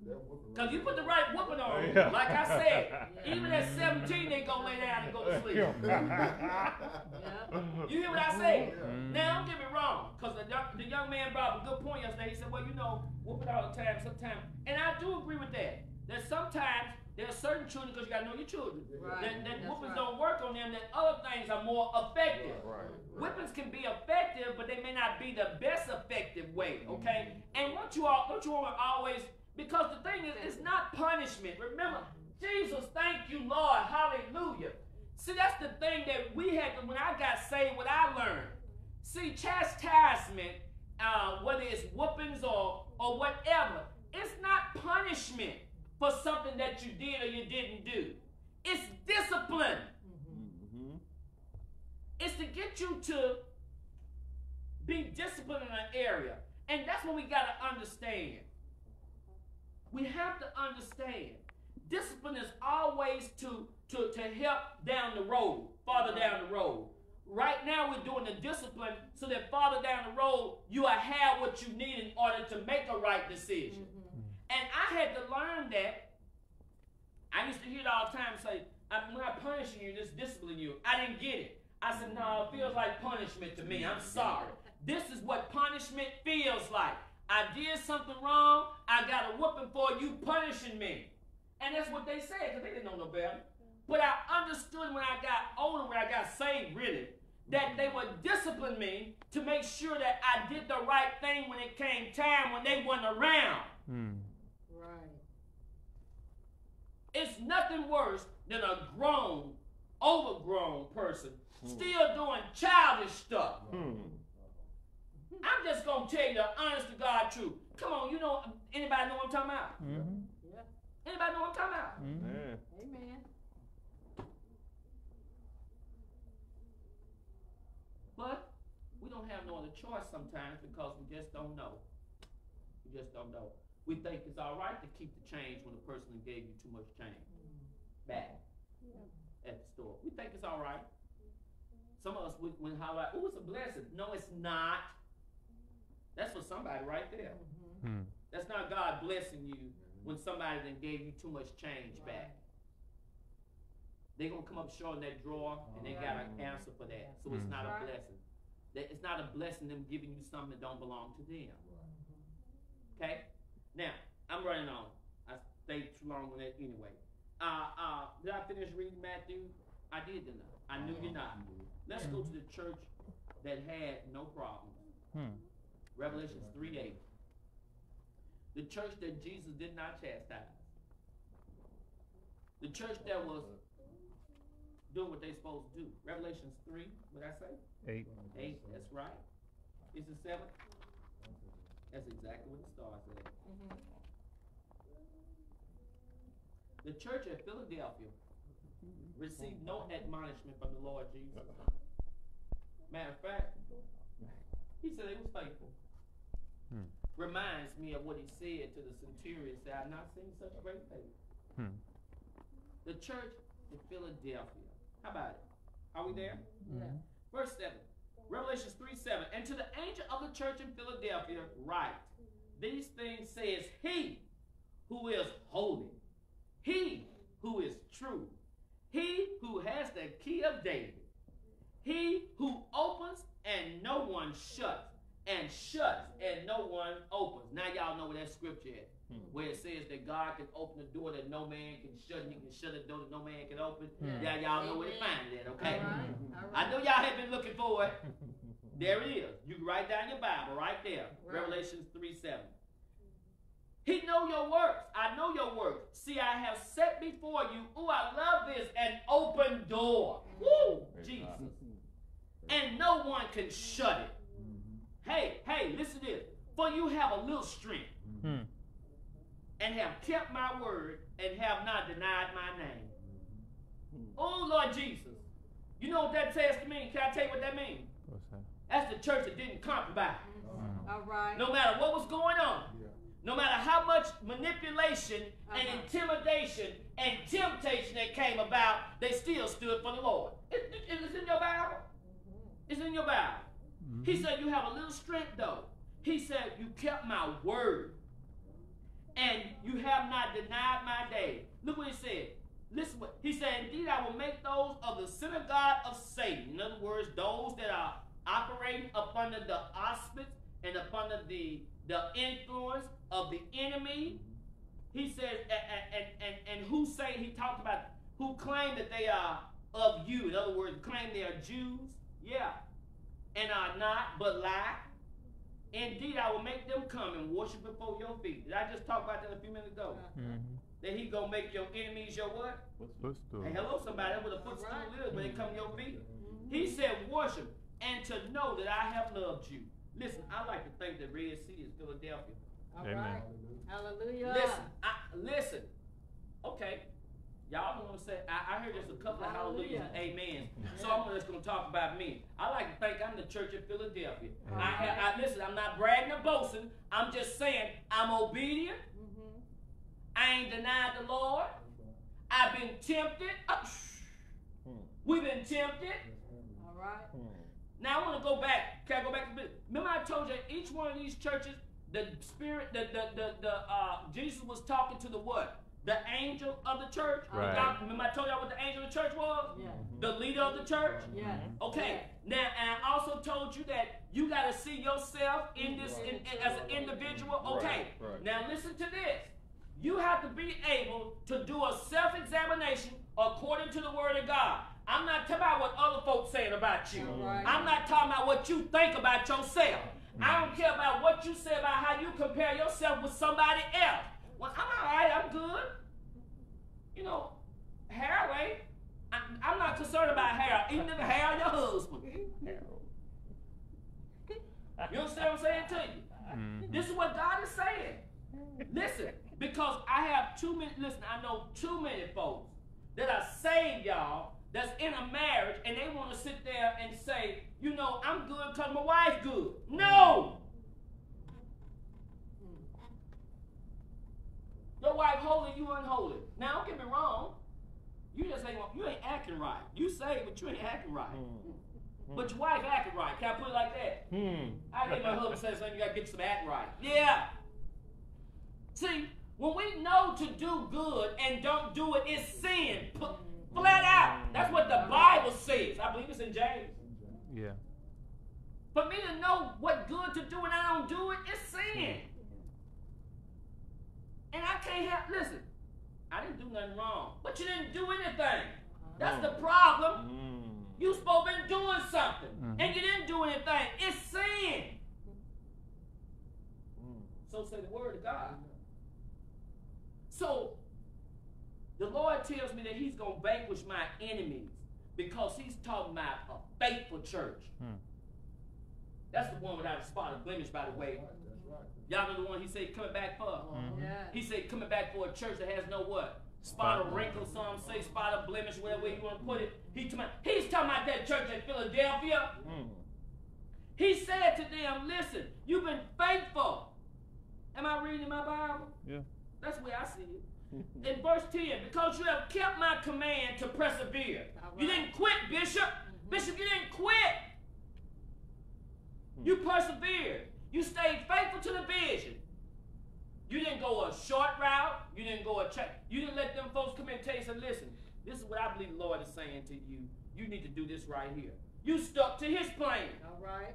Speaker 5: See.
Speaker 2: Cause you put the right whooping on them.
Speaker 3: Yeah.
Speaker 2: Like I said, even at 17, they gonna lay down and go to sleep.
Speaker 4: Yeah.
Speaker 2: You hear what I say?
Speaker 5: Mm.
Speaker 2: Now, don't get me wrong, because the, young- the young man brought up a good point yesterday. He said, well, you know, whoop it all the time, sometimes. And I do agree with that. That sometimes there are certain children, because you got to know your children,
Speaker 4: Right.
Speaker 2: that, that
Speaker 4: That's
Speaker 2: whoopings
Speaker 4: right.
Speaker 2: don't work on them, that other things are more effective.
Speaker 3: Right.
Speaker 2: Whippings can be effective, but they may not be the best effective way, okay? And what you all, don't you want to always, because the thing is, it's not punishment. Remember, Jesus, thank you, Lord, hallelujah. See, that's the thing that we had, to, when I got saved, what I learned. See, chastisement, uh, whether it's whoopings or, or whatever, it's not punishment for something that you did or you didn't do. It's discipline.
Speaker 3: Mhm.
Speaker 2: It's to get you to be disciplined in an area. And that's what we got to understand. We have to understand. Discipline is always to, to, to help down the road, farther uh-huh. down the road. Right now, we're doing the discipline so that farther down the road, you will have what you need in order to make a right decision. Mm-hmm. And I had to learn that. I used to hear it all the time say, I'm not punishing you, just disciplining you. I didn't get it. I said, no, it feels like punishment to me. I'm mm-hmm. sorry. This is what punishment feels like. I did something wrong. I got a whooping for you punishing me. And that's what they said because they didn't know no better. But I understood when I got older, when I got saved, really, that they would discipline me to make sure that I did the right thing when it came time when they weren't around.
Speaker 5: Mm.
Speaker 4: Right.
Speaker 2: It's nothing worse than a grown, overgrown person still doing childish stuff.
Speaker 3: Hmm.
Speaker 2: I'm just gonna tell you the honest to God truth. Come on, you know anybody know what I'm talking about?
Speaker 5: Mhm.
Speaker 4: Yeah.
Speaker 2: Anybody know what I'm talking about?
Speaker 5: Mhm.
Speaker 3: Yeah.
Speaker 4: Amen.
Speaker 2: But we don't have no other choice sometimes because we just don't know. We just don't know. We think it's all right to keep the change when the person gave you too much change back at the store. We think it's all right. Some of us we, we highlight, oh, it's a blessing. No, it's not. That's for somebody right there.
Speaker 5: Mm.
Speaker 2: That's not God blessing you when somebody then gave you too much change back. They're gonna come up short in that drawer and they got an answer for that. So it's
Speaker 5: Mm.
Speaker 2: not a blessing. That it's not a blessing them giving you something that don't belong to them. Okay? Now, I'm running on. I stayed too long on that anyway. Uh uh did I finish reading Matthew? I did didn't I? I knew you're not. Let's go to the church that had no problems.
Speaker 5: Hmm.
Speaker 2: Revelations 3 8. The church that Jesus did not chastise. The church that was doing what they supposed to do. Revelations 3, what I say?
Speaker 5: Eight.
Speaker 2: 8, that's right. Is it 7? That's exactly what the star said.
Speaker 4: Mhm.
Speaker 2: The church at Philadelphia received no admonishment from the Lord Jesus. Matter of fact, he said they was faithful.
Speaker 5: Hmm.
Speaker 2: Reminds me of what he said to the centurion, said, I've not seen such great faith.
Speaker 5: Hmm.
Speaker 2: The church in Philadelphia. How about it? Are we there?
Speaker 4: Yeah.
Speaker 2: Verse 7. Revelations 3 7. And to the angel of the church in Philadelphia, write, These things says he who is holy, he who is true, he who has the key of David, he who opens and no one shuts, and shuts, and no one opens. Now y'all know where that scripture is.
Speaker 5: Hmm.
Speaker 2: Where it says that God can open the door that no man can shut, and he can shut the door that no man can open.
Speaker 5: Hmm.
Speaker 2: Yeah, y'all know where to find it okay?
Speaker 4: All right. All
Speaker 2: I know y'all have been looking for it. There it is. You can write down your Bible right there.
Speaker 4: Right.
Speaker 2: Revelations 3 7. He know your works. I know your works. See, I have set before you, ooh, I love this, an open door. Woo!
Speaker 5: Praise
Speaker 2: Jesus.
Speaker 5: God.
Speaker 2: And no one can shut it. Hey, hey, listen to this. For you have a little strength,
Speaker 5: Hmm.
Speaker 2: and have kept my word, and have not denied my name. Oh, Lord Jesus. You know what that says to me? Can I tell you what that means?
Speaker 5: That?
Speaker 2: That's the church that didn't compromise.
Speaker 4: Mhm. All right.
Speaker 2: No matter what was going on,
Speaker 1: Yeah.
Speaker 2: no matter how much manipulation and
Speaker 4: Uh-huh.
Speaker 2: intimidation and temptation that came about, they still stood for the Lord. It- it- it's in your Bible. It's in your Bible. He said, You have a little strength, though. He said, You kept my word, and you have not denied my day. Look what he said. Listen what he said, Indeed, I will make those of the synagogue of Satan. In other words, those that are operating up under the auspice and up under the, the influence of the enemy. He says, and, and, and, and who say, he talked about who claim that they are of you. In other words, claim they are Jews. Yeah and are not, but lie. Indeed, I will make them come and worship before your feet. Did I just talk about that a few minutes ago?
Speaker 5: Mhm.
Speaker 2: That he gonna make your enemies your what?
Speaker 5: Footstool.
Speaker 2: Hey, hello, somebody. That's what a footstool
Speaker 4: Alright.
Speaker 2: is when they come to your feet.
Speaker 4: Mhm.
Speaker 2: He said, worship and to know that I have loved you. Listen, I like to think that Red Sea is Philadelphia.
Speaker 4: All
Speaker 5: Amen.
Speaker 4: right. Hallelujah.
Speaker 2: Listen, I, listen. Okay, y'all don't want to say. I, I heard there's a couple of hallelujahs and amens. So I'm just gonna talk about me. I like to think I'm the church of Philadelphia. I, have, I listen. I'm not bragging or boasting. I'm just saying I'm obedient.
Speaker 4: Mhm.
Speaker 2: I ain't denied the Lord. I've been tempted.
Speaker 5: Hmm.
Speaker 2: We've been tempted.
Speaker 4: All right.
Speaker 5: Hmm.
Speaker 2: Now I want to go back. Can I go back a bit? Remember I told you each one of these churches, the spirit, the the the, the uh, Jesus was talking to the what? The angel of the church.
Speaker 5: Right.
Speaker 2: Y'all- remember I told y'all what the angel of the church was?
Speaker 4: Yeah. Mm-hmm.
Speaker 2: The leader of the church.
Speaker 4: Yeah. Mm-hmm.
Speaker 2: Okay. Now, and I also told you that you got to see yourself in this in, in- as an individual. Okay.
Speaker 5: Right, right.
Speaker 2: Now listen to this. You have to be able to do a self-examination according to the word of God. I'm not talking about what other folks saying about you.
Speaker 4: All right.
Speaker 2: I'm not talking about what you think about yourself. I don't mm-hmm. care about what you say about how you compare yourself with somebody else. Well, I'm all right. I'm good. You know, Haraway. I, I'm not concerned about hair. Even if hair your husband. You understand what I'm saying to you?
Speaker 5: Mhm.
Speaker 2: This is what God is saying. Listen, because I have too many, listen, I know too many folks that are saved, y'all, that's in a marriage and they want to sit there and say, you know, I'm good because my wife's good. No! Your wife holy, you unholy. Now, don't get me wrong. You just ain't, you ain't acting right. You say, but you ain't acting right. But your wife acting right. Can I put it like that?
Speaker 5: Hmm.
Speaker 2: I get my husband says something, you gotta get some act right. Yeah. See, when we know to do good and don't do it, it's sin. P- flat out. That's what the Bible says. I believe it's in James.
Speaker 5: Yeah.
Speaker 2: For me to know what good to do and I don't do it, it's sin. And I can't help, listen, I didn't do nothing wrong, but you didn't do anything. That's the problem.
Speaker 5: Hmm.
Speaker 2: You supposed to be doing something,
Speaker 5: Mhm.
Speaker 2: and you didn't do anything. It's sin.
Speaker 5: Hmm.
Speaker 2: So say the word of God. So the Lord tells me that He's gonna vanquish my enemies because He's talking about a faithful church.
Speaker 5: Hmm.
Speaker 2: That's the one without a spot of blemish, by the way. Y'all know the one He said coming back for.
Speaker 5: Mhm.
Speaker 4: Yeah.
Speaker 2: He said coming back for a church that has no what? Spot a wrinkle, some say spot a blemish, whatever way you want to put it. He talking about, he's talking about that church in Philadelphia.
Speaker 5: Hmm.
Speaker 2: He said to them, listen, you've been faithful. Am I reading my Bible?
Speaker 5: Yeah.
Speaker 2: That's where I see it. In verse 10, because you have kept my command to persevere.
Speaker 4: All
Speaker 2: You didn't quit, Bishop. Bishop, you didn't quit. You persevered. You stayed faithful to the vision. You didn't go a short route. You didn't go a check. You didn't let them folks come in and tell you, say, listen, this is what I believe the Lord is saying to you. You need to do this right here. You stuck to his plan.
Speaker 4: All right.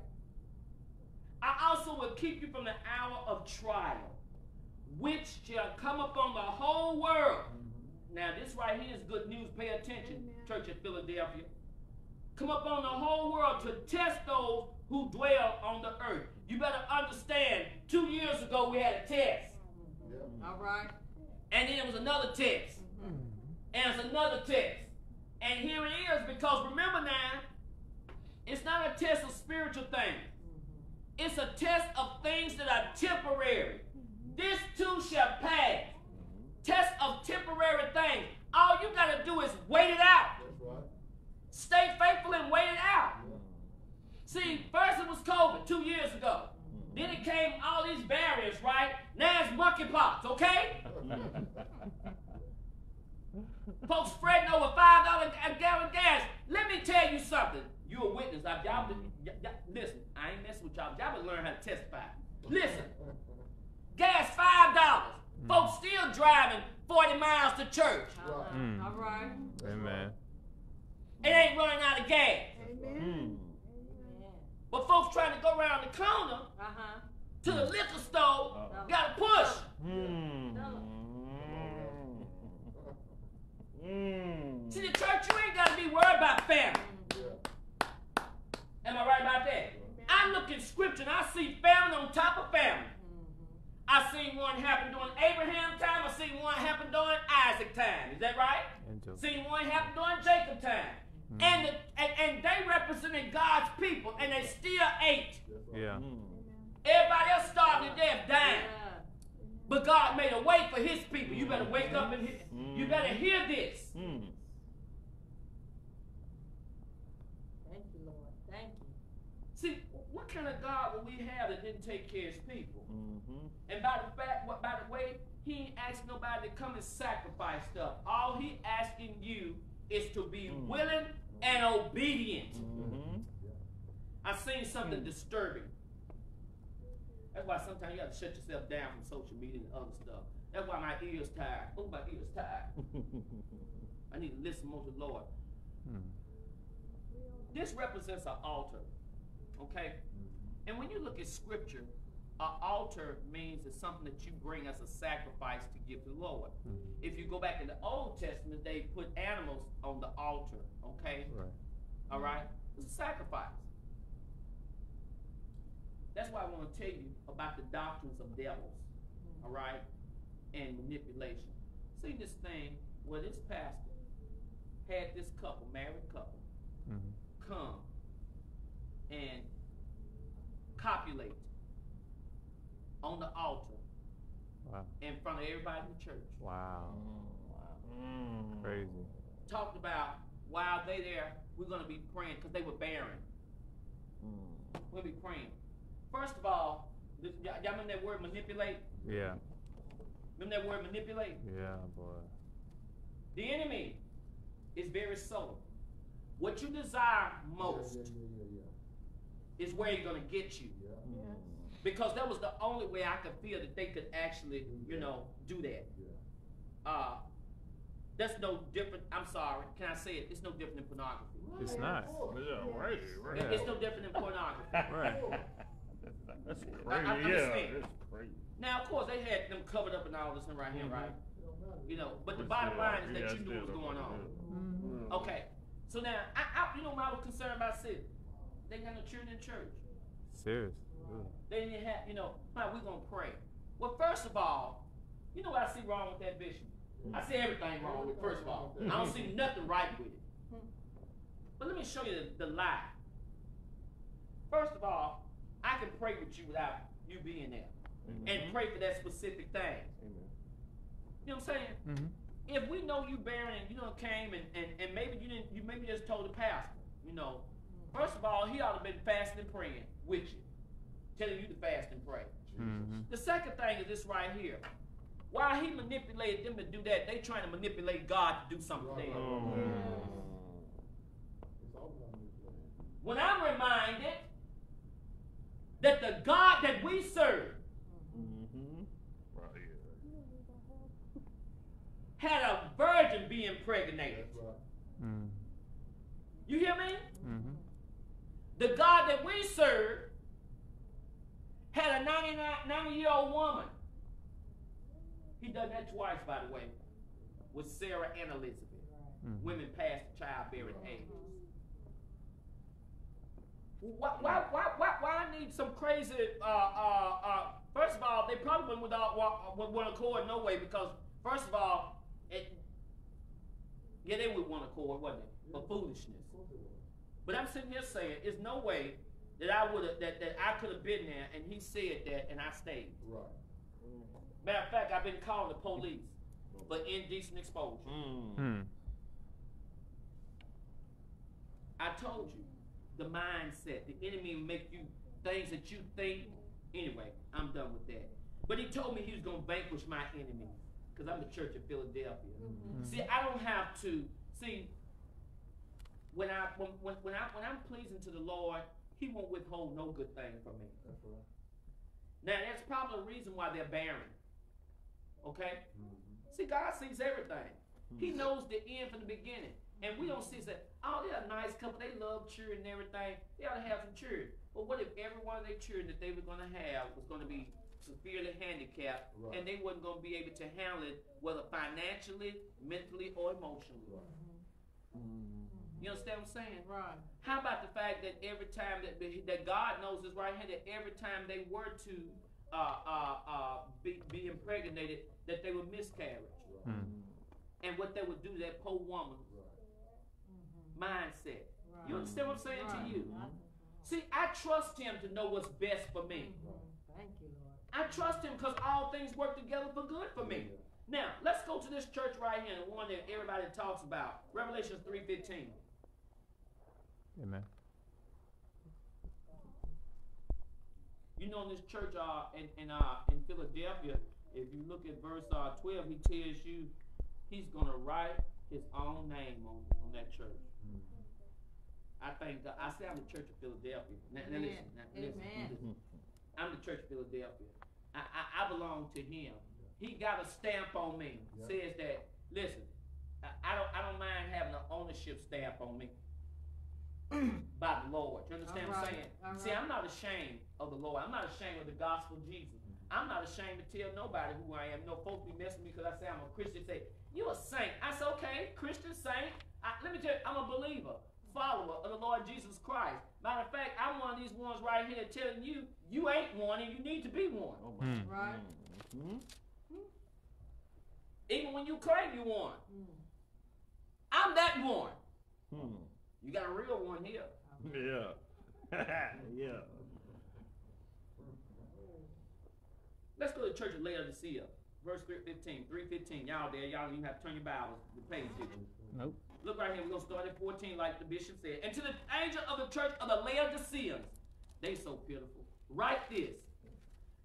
Speaker 2: I also will keep you from the hour of trial, which shall come upon the whole world. Mm-hmm. Now, this right here is good news. Pay attention, Church of Philadelphia. Come upon the whole world to test those who dwell on the earth. You better understand, two years ago we had a test. Mm-hmm.
Speaker 4: All right.
Speaker 2: And then there was another test. Mm-hmm. And it's another test. And here it is because remember now, it's not a test of spiritual things. Mm-hmm. It's a test of things that are temporary. This too shall pass. Test of temporary things. All you got to do is wait it out.
Speaker 1: That's right.
Speaker 2: Stay faithful and wait it out. See, first it was COVID two years ago. Then it came all these barriers, right? Now it's monkeypox, okay? Folks spreading over five dollar a gallon gas. Let me tell you something. You a witness. I, y'all, been- y- y- listen, I ain't messing with y'all. Y'all better learn how to testify. Listen, gas five dollars. Folks still driving forty miles to church.
Speaker 5: Mm.
Speaker 4: All right.
Speaker 5: Amen.
Speaker 2: It ain't running out of gas.
Speaker 3: Mm.
Speaker 2: But folks trying to go around the corner
Speaker 4: Uh-huh.
Speaker 2: to the liquor store,
Speaker 3: Uh.
Speaker 2: gotta push.
Speaker 3: Mm. Mm.
Speaker 2: See, the church, you ain't gotta be worried about family.
Speaker 1: Yeah.
Speaker 2: Am I right about that? I look in scripture and I see family on top of family. I seen one happen during Abraham time. I seen one happen during Isaac time. Is that right?
Speaker 5: And Joseph.
Speaker 2: Seen one happen during Jacob time. And, the, and and they represented God's people, and they still ate.
Speaker 5: Yeah.
Speaker 3: Mm.
Speaker 2: Everybody else starved to death, dying.
Speaker 4: Yeah.
Speaker 2: But God made a way for His people. You better wake up and hear, you better hear this.
Speaker 3: Mm.
Speaker 4: Thank you, Lord. Thank you.
Speaker 2: See, what kind of God would we have that didn't take care of His people?
Speaker 3: Mhm.
Speaker 2: And by the fact, what by the way, He ain't asking nobody to come and sacrifice stuff. All He asking you is to be
Speaker 3: Mm.
Speaker 2: willing and obedient.
Speaker 3: Mhm.
Speaker 2: I seen something disturbing. That's why sometimes you got to shut yourself down from social media and other stuff. That's why my ears tired. Oh, my ears tired. I need to listen more to the Lord.
Speaker 5: Mm.
Speaker 2: This represents an altar, okay? And when you look at scripture, an altar means it's something that you bring as a sacrifice to give to the Lord.
Speaker 5: Mhm.
Speaker 2: If you go back in the Old Testament, they put animals on the altar, okay?
Speaker 5: Right.
Speaker 2: All right? It's a sacrifice. That's why I want to tell you about the doctrines of devils, all right? And manipulation. See this thing where this pastor had this couple, married couple,
Speaker 5: Mhm.
Speaker 2: come and copulate on the altar
Speaker 5: Wow.
Speaker 2: in front of everybody in the church.
Speaker 5: Wow.
Speaker 3: Mm.
Speaker 5: Crazy.
Speaker 2: Talked about while they there, we're gonna be praying because they were barren.
Speaker 3: Mm.
Speaker 2: We'll be praying. First of all, this, y'all, y'all remember that word manipulate?
Speaker 5: Yeah.
Speaker 2: Remember that word manipulate?
Speaker 5: Yeah, boy.
Speaker 2: The enemy is very subtle. What you desire most
Speaker 1: Yeah, yeah, yeah, yeah,
Speaker 2: is where he's gonna get you.
Speaker 1: yeah.
Speaker 3: Mm.
Speaker 2: Because that was the only way I could feel that they could actually, you know, do that.
Speaker 1: Yeah.
Speaker 2: Uh, that's no different. I'm sorry. Can I say it? It's no different than pornography.
Speaker 5: It's not.
Speaker 1: of.
Speaker 3: Yeah, right, right.
Speaker 2: It- It's no different than pornography.
Speaker 5: Right.
Speaker 3: That's crazy.
Speaker 2: I- I
Speaker 3: yeah,
Speaker 2: understand.
Speaker 3: it's crazy.
Speaker 2: Now, of course, they had them covered up and all this and right here, right?
Speaker 1: It don't.
Speaker 2: You know, but the
Speaker 3: But
Speaker 2: bottom
Speaker 3: still,
Speaker 2: line is
Speaker 3: yeah,
Speaker 2: that you knew what was going on.
Speaker 3: yeah.
Speaker 2: Okay. So now, I, I, you know, what I was concerned about city. They got no children in church.
Speaker 5: Serious.
Speaker 2: They didn't have, you know, how we gonna pray? Well, first of all, you know what I see wrong with that bishop? I see everything wrong with it, first of all. I don't see nothing right with it. But let me show you the, the lie. First of all, I can pray with you without you being there. And pray for that specific thing.
Speaker 3: Amen.
Speaker 2: You know what I'm saying?
Speaker 5: Mhm.
Speaker 2: If we know you barren and you know came and, and, and maybe you didn't you maybe just told the pastor, you know, first of all, he ought to have been fasting and praying with you. Telling you to fast and pray.
Speaker 5: Mhm.
Speaker 2: The second thing is this right here. While he manipulated them to do that, they trying to manipulate God to do something
Speaker 1: Right.
Speaker 2: there.
Speaker 1: It's all about manipulation.
Speaker 2: When I'm reminded that the God that we serve
Speaker 3: Mhm. Right, yeah.
Speaker 2: had a virgin be impregnated.
Speaker 1: Right.
Speaker 5: Mm.
Speaker 2: You hear me?
Speaker 5: Mhm.
Speaker 2: The God that we serve had a 99, 90 year old woman. He done that twice, by the way, with Sarah and Elizabeth.
Speaker 5: Mhm.
Speaker 2: Women past childbearing age. Why, why, why, why, why I need some crazy, uh, uh, uh, first of all, they probably wouldn't without, with one accord, no way, because, first of all, it, yeah, they would one accord, wasn't it? For foolishness. But I'm sitting here saying, there's no way that I would have, that, that I could have been there, and he said that, and I stayed.
Speaker 1: Right.
Speaker 2: Matter of fact, I've been calling the police for indecent exposure.
Speaker 3: Mm.
Speaker 5: Hmm.
Speaker 2: I told you, the mindset, the enemy will make you things that you think. Anyway, I'm done with that. But he told me he was gonna vanquish my enemy cause I'm the Church of Philadelphia. See, I don't have to see when I when, when, when I when I'm pleasing to the Lord, He won't withhold no good thing from me.
Speaker 1: That's right.
Speaker 2: Now that's probably the reason why they're barren. Okay? Mm-hmm. See, God sees everything. He mm-hmm. knows the end from the beginning. And we don't see that, oh, they're a nice couple, they love children and everything. They ought to have some children. But what if every one of their children that they were gonna have was gonna be severely handicapped
Speaker 1: Right.
Speaker 2: and they wasn't gonna be able to handle it whether financially, mentally, or emotionally. Mm-hmm. You understand what I'm saying?
Speaker 4: Right.
Speaker 2: How about the fact that every time that that God knows is right here that every time they were to uh, uh, uh, be, be impregnated, that they would miscarriage,
Speaker 5: Hmm.
Speaker 2: and what they would do to that poor woman mindset.
Speaker 4: Right.
Speaker 2: You understand what I'm saying
Speaker 4: Right.
Speaker 2: to you?
Speaker 4: I-
Speaker 2: See, I trust Him to know what's best for me.
Speaker 4: Thank you, Lord.
Speaker 2: I trust Him because all things work together for good for me. Now, let's go to this church right here, the one that everybody talks about, Revelation three fifteen.
Speaker 5: Amen.
Speaker 2: You know, in this church uh, in, in, uh, in Philadelphia, if you look at verse uh, 12, he tells you he's going to write his own name on, on that church. I think, God, I say I'm the church of Philadelphia. Now, now listen, now listen,
Speaker 4: Amen.
Speaker 2: listen. I'm the church of Philadelphia. I, I, I belong to him. He got a stamp on me.
Speaker 1: Yeah.
Speaker 2: Says that, listen, I, I don't I don't mind having an ownership stamp on me. By the Lord. You understand what I'm saying?
Speaker 4: all
Speaker 2: See. I'm not ashamed of the Lord. I'm not ashamed of the gospel of Jesus. I'm not ashamed to tell nobody who I am. No folks be messing with me because I say I'm a Christian. Say, you a saint. I say, okay, Christian saint. I, let me tell you, I'm a believer, follower of the Lord Jesus Christ. Matter of fact, I'm one of these ones right here telling you, you ain't one and you need to be one.
Speaker 3: Oh
Speaker 5: Hmm.
Speaker 4: Right.
Speaker 3: Mhm.
Speaker 2: Even when you claim you one.
Speaker 4: Mm.
Speaker 2: I'm that one.
Speaker 3: Hmm.
Speaker 2: You got a real one here.
Speaker 3: Yeah. yeah.
Speaker 2: Let's go to the church of Laodicea. Verse 15, 315. Y'all there, y'all don't even have to turn your Bibles, the page, did you?
Speaker 5: Nope.
Speaker 2: Look right here, we're gonna start at 14, like the bishop said. And to the angel of the church of the Laodiceans, they so pitiful. Write this.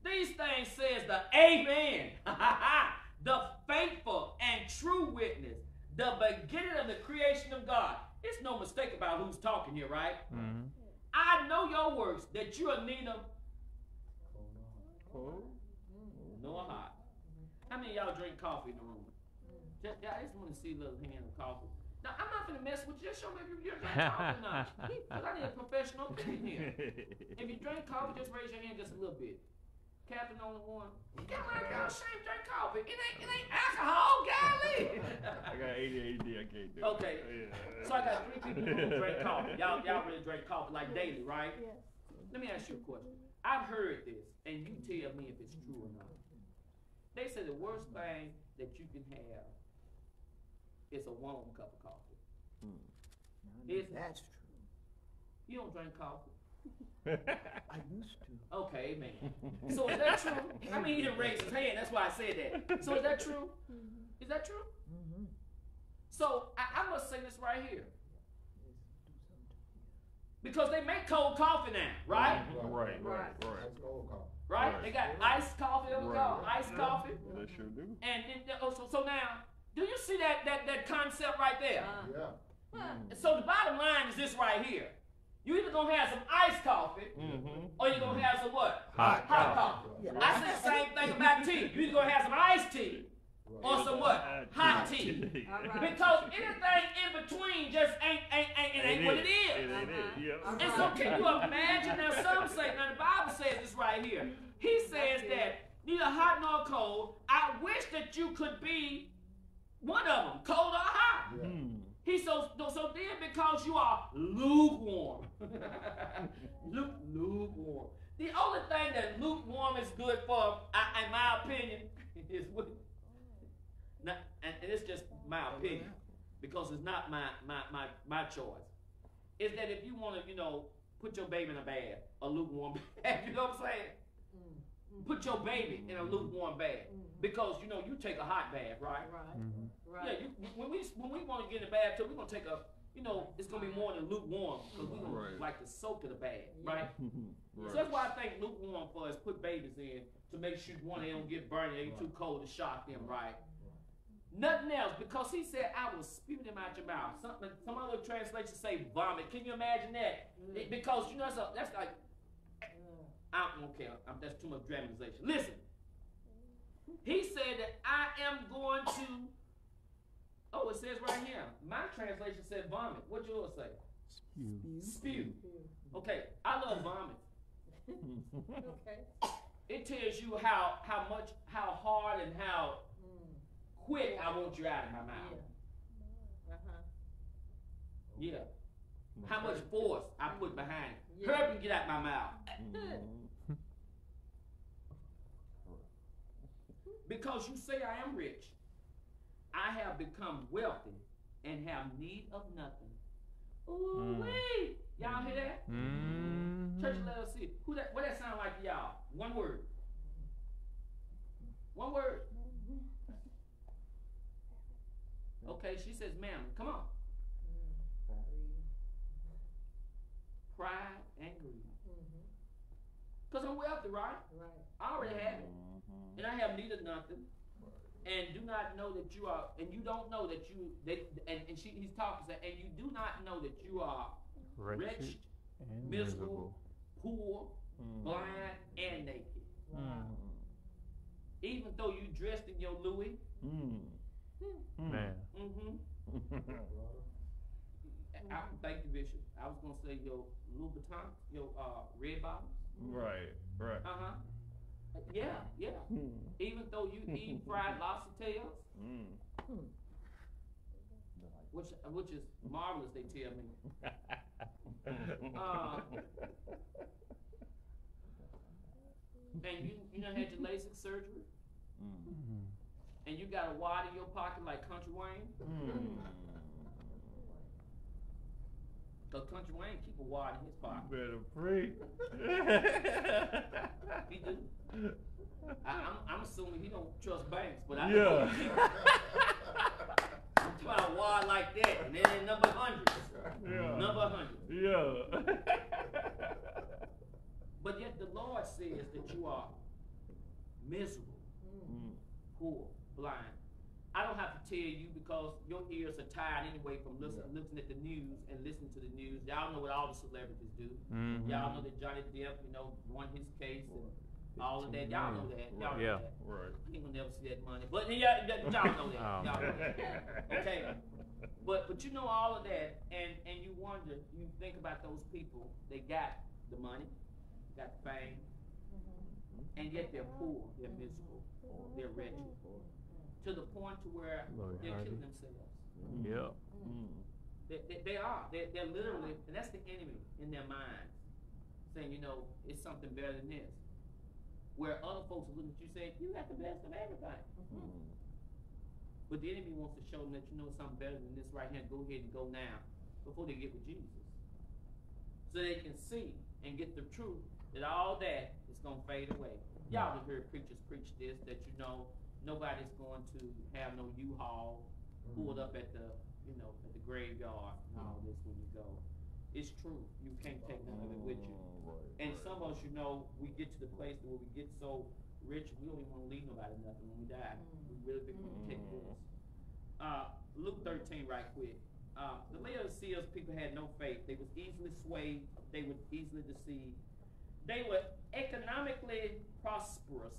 Speaker 2: These things says the Amen, the faithful and true witness, the beginning of the creation of God. It's no mistake about who's talking here, right?
Speaker 5: Mm-hmm.
Speaker 2: I know your works that you are neither
Speaker 3: Oh.
Speaker 2: nor hot. How many of y'all drink coffee in the room? Just, yeah, I just want to see a little hand of coffee. Now, I'm not gonna mess with you. Just show me if you drink coffee or not. Because I need a professional opinion here. If you drink coffee, just raise your hand just a little bit. Captain only one. Get around y'all shame drink coffee. It ain't it ain't alcohol, golly.
Speaker 3: I got ADHD. I can't do it.
Speaker 2: Okay.
Speaker 3: Yeah.
Speaker 2: So I got three people who drink coffee. Y'all y'all really drink coffee like daily, right? Let me ask you a question. I've heard this, and you tell me if it's true or not. They say the worst thing that you can have is a warm cup of coffee. Hmm. Is
Speaker 6: That's true.
Speaker 2: you don't drink coffee?
Speaker 6: I used to.
Speaker 2: Okay, man. So is that true? I mean, he didn't raise his hand. That's why I said that. So is that true? Is that true?
Speaker 6: Mm-hmm.
Speaker 2: So I, I must say this right here because they make cold coffee now, right?
Speaker 3: Right, right, right.
Speaker 1: That's cold coffee.
Speaker 2: Right?
Speaker 3: Right.
Speaker 2: They got iced coffee. What we call
Speaker 3: Right.
Speaker 2: iced coffee.
Speaker 3: They sure do.
Speaker 2: And then, oh, so, so now, do you see that, that, that concept right there?
Speaker 4: Uh,
Speaker 1: Yeah.
Speaker 2: And So the bottom line is this right here. You either gonna have some iced coffee
Speaker 3: Mm-hmm.
Speaker 2: or you're gonna have some what?
Speaker 5: Hot
Speaker 2: Hot coffee.
Speaker 6: Yeah.
Speaker 2: I said the same thing about tea. You either gonna have some iced tea or some what? Hot tea.
Speaker 4: All right.
Speaker 2: Because anything in between just ain't ain't ain't it ain't what it
Speaker 3: It
Speaker 2: is.
Speaker 3: ain't it, yeah.
Speaker 2: And so can you imagine now some say now the Bible says this right here. He says that neither hot nor cold. I wish that you could be one of them, cold or hot.
Speaker 1: Yeah.
Speaker 3: Hmm.
Speaker 2: He so so then because you are lukewarm. Luke lukewarm. The only thing that lukewarm is good for, I, in my opinion, is what. Not, and, and it's just my opinion because it's not my my my, my choice. Is that if you want to, you know, put your baby in a bath, a lukewarm bath, you know what I'm saying?
Speaker 4: Mm,
Speaker 2: Put your baby in a mm-hmm. lukewarm bath mm-hmm. because you know you take a hot bath, right?
Speaker 4: Right,
Speaker 5: Mhm.
Speaker 2: Yeah, you, when we when we want to get in the bathtub, we're gonna take a, you know, it's gonna be more than lukewarm because we're gonna
Speaker 3: Right.
Speaker 2: like to soak in the bath, right? So that's why I think lukewarm for us put babies in to make sure one they don't get burned, they ain't too cold to shock them, right? Nothing else because he said I will spew them out your mouth. Some some other translations say vomit. Can you imagine that? It- because you know that's, a, that's like
Speaker 4: Mm.
Speaker 2: I don't care. I'm, that's too much dramatization. Listen. He said that I am going to. Oh, it says right here. My translation said vomit. What yours say?
Speaker 5: Spew.
Speaker 2: Spew. Okay, I love vomit.
Speaker 4: Okay.
Speaker 2: It tells you how how much how hard and how
Speaker 4: Mm.
Speaker 2: quick I want you out of my mouth.
Speaker 4: Yeah. Uh-huh.
Speaker 2: Yeah. How much force I put behind it.
Speaker 4: Yeah.
Speaker 2: Hurry and get out of my mouth. Because you say I am rich, I have become wealthy and have need of nothing. Ooh
Speaker 5: Mm.
Speaker 2: wee! Y'all hear that?
Speaker 5: Mm.
Speaker 2: Church, let us see. Who that? What that sound like to y'all? One word. One word. Okay, she says, "Ma'am, come on." Pride and greed.
Speaker 4: Mhm.
Speaker 2: Cause I'm wealthy, right?
Speaker 4: Right.
Speaker 2: I already have it,
Speaker 3: Mhm.
Speaker 2: and I have need of nothing. And do not know that you are, and you don't know that you, that, and, and she, he's talking, and you do not know that you are
Speaker 5: Wretched
Speaker 2: wretched,
Speaker 5: and
Speaker 2: miserable, poor,
Speaker 3: Mhm.
Speaker 2: blind, and naked.
Speaker 5: Mm.
Speaker 2: Even though you dressed in your Louis,
Speaker 3: Mm. Mm.
Speaker 5: Man.
Speaker 2: mm-hmm. I, thank you, Bishop. I was gonna say your Louboutin, your uh, red bottoms.
Speaker 3: Right, right.
Speaker 2: Uh huh. Yeah, yeah.
Speaker 3: Mm.
Speaker 2: Even though you eat fried lobster tails,
Speaker 3: Mm.
Speaker 2: which which is marvelous, they tell me. Uh, and you you done had your LASIK surgery.
Speaker 3: Mm.
Speaker 2: and you got a wad in your pocket like Country Wayne.
Speaker 3: Mm.
Speaker 2: Cause Country Wayne keep a wad in his pocket.
Speaker 3: Better pray.
Speaker 2: He do. I, I'm, I'm assuming he don't trust banks, but I
Speaker 3: Yeah.
Speaker 2: I'm a wad like that, and then in number hundreds,
Speaker 3: Yeah.
Speaker 2: number hundred.
Speaker 3: Yeah.
Speaker 2: But yet the Lord says that you are miserable,
Speaker 3: Mm.
Speaker 2: poor, blind. I don't have to tell you because your ears are tired anyway from listening, listening at the news and listening to the news. Y'all know what all the celebrities do.
Speaker 5: Mhm.
Speaker 2: Y'all know that Johnny Depp, you know, won his case and all of that. Y'all know that. Y'all know
Speaker 5: Yeah.
Speaker 2: that.
Speaker 3: Right.
Speaker 2: He gonna never see that money, but yeah, y'all know that.
Speaker 5: Oh.
Speaker 2: Y'all know that. Okay. But but you know all of that, and and you wonder, you think about those people. They got the money, got the fame, mm-hmm. and yet they're poor, they're mm-hmm. miserable, they're wretched, mm-hmm. To the point to where
Speaker 5: Lord
Speaker 2: they're
Speaker 5: Harvey.
Speaker 2: killing themselves.
Speaker 5: Yep.
Speaker 3: Mm.
Speaker 2: They, they, they are. They're, they're literally, and that's the enemy in their minds, saying, you know, it's something better than this. Where other folks are looking at you saying, you got the best of everything.
Speaker 3: Mm.
Speaker 2: But the enemy wants to show them that you know something better than this right here. Go ahead and go now before they get with Jesus. So they can see and get the truth that all that is going to fade away. Y'all have heard preachers preach this that you know nobody's going to have no U-Haul pulled up at the you know at the graveyard and all this when you go. It's true. You can't take none of it with you. And some of us, you know, we get to the place where we get so rich, we don't even want to leave nobody nothing when we die. We really big want to take with us. Uh, Luke 13, right quick. Uh, the Laodiceans people had no faith. They was easily swayed. They were easily deceived. They were economically prosperous,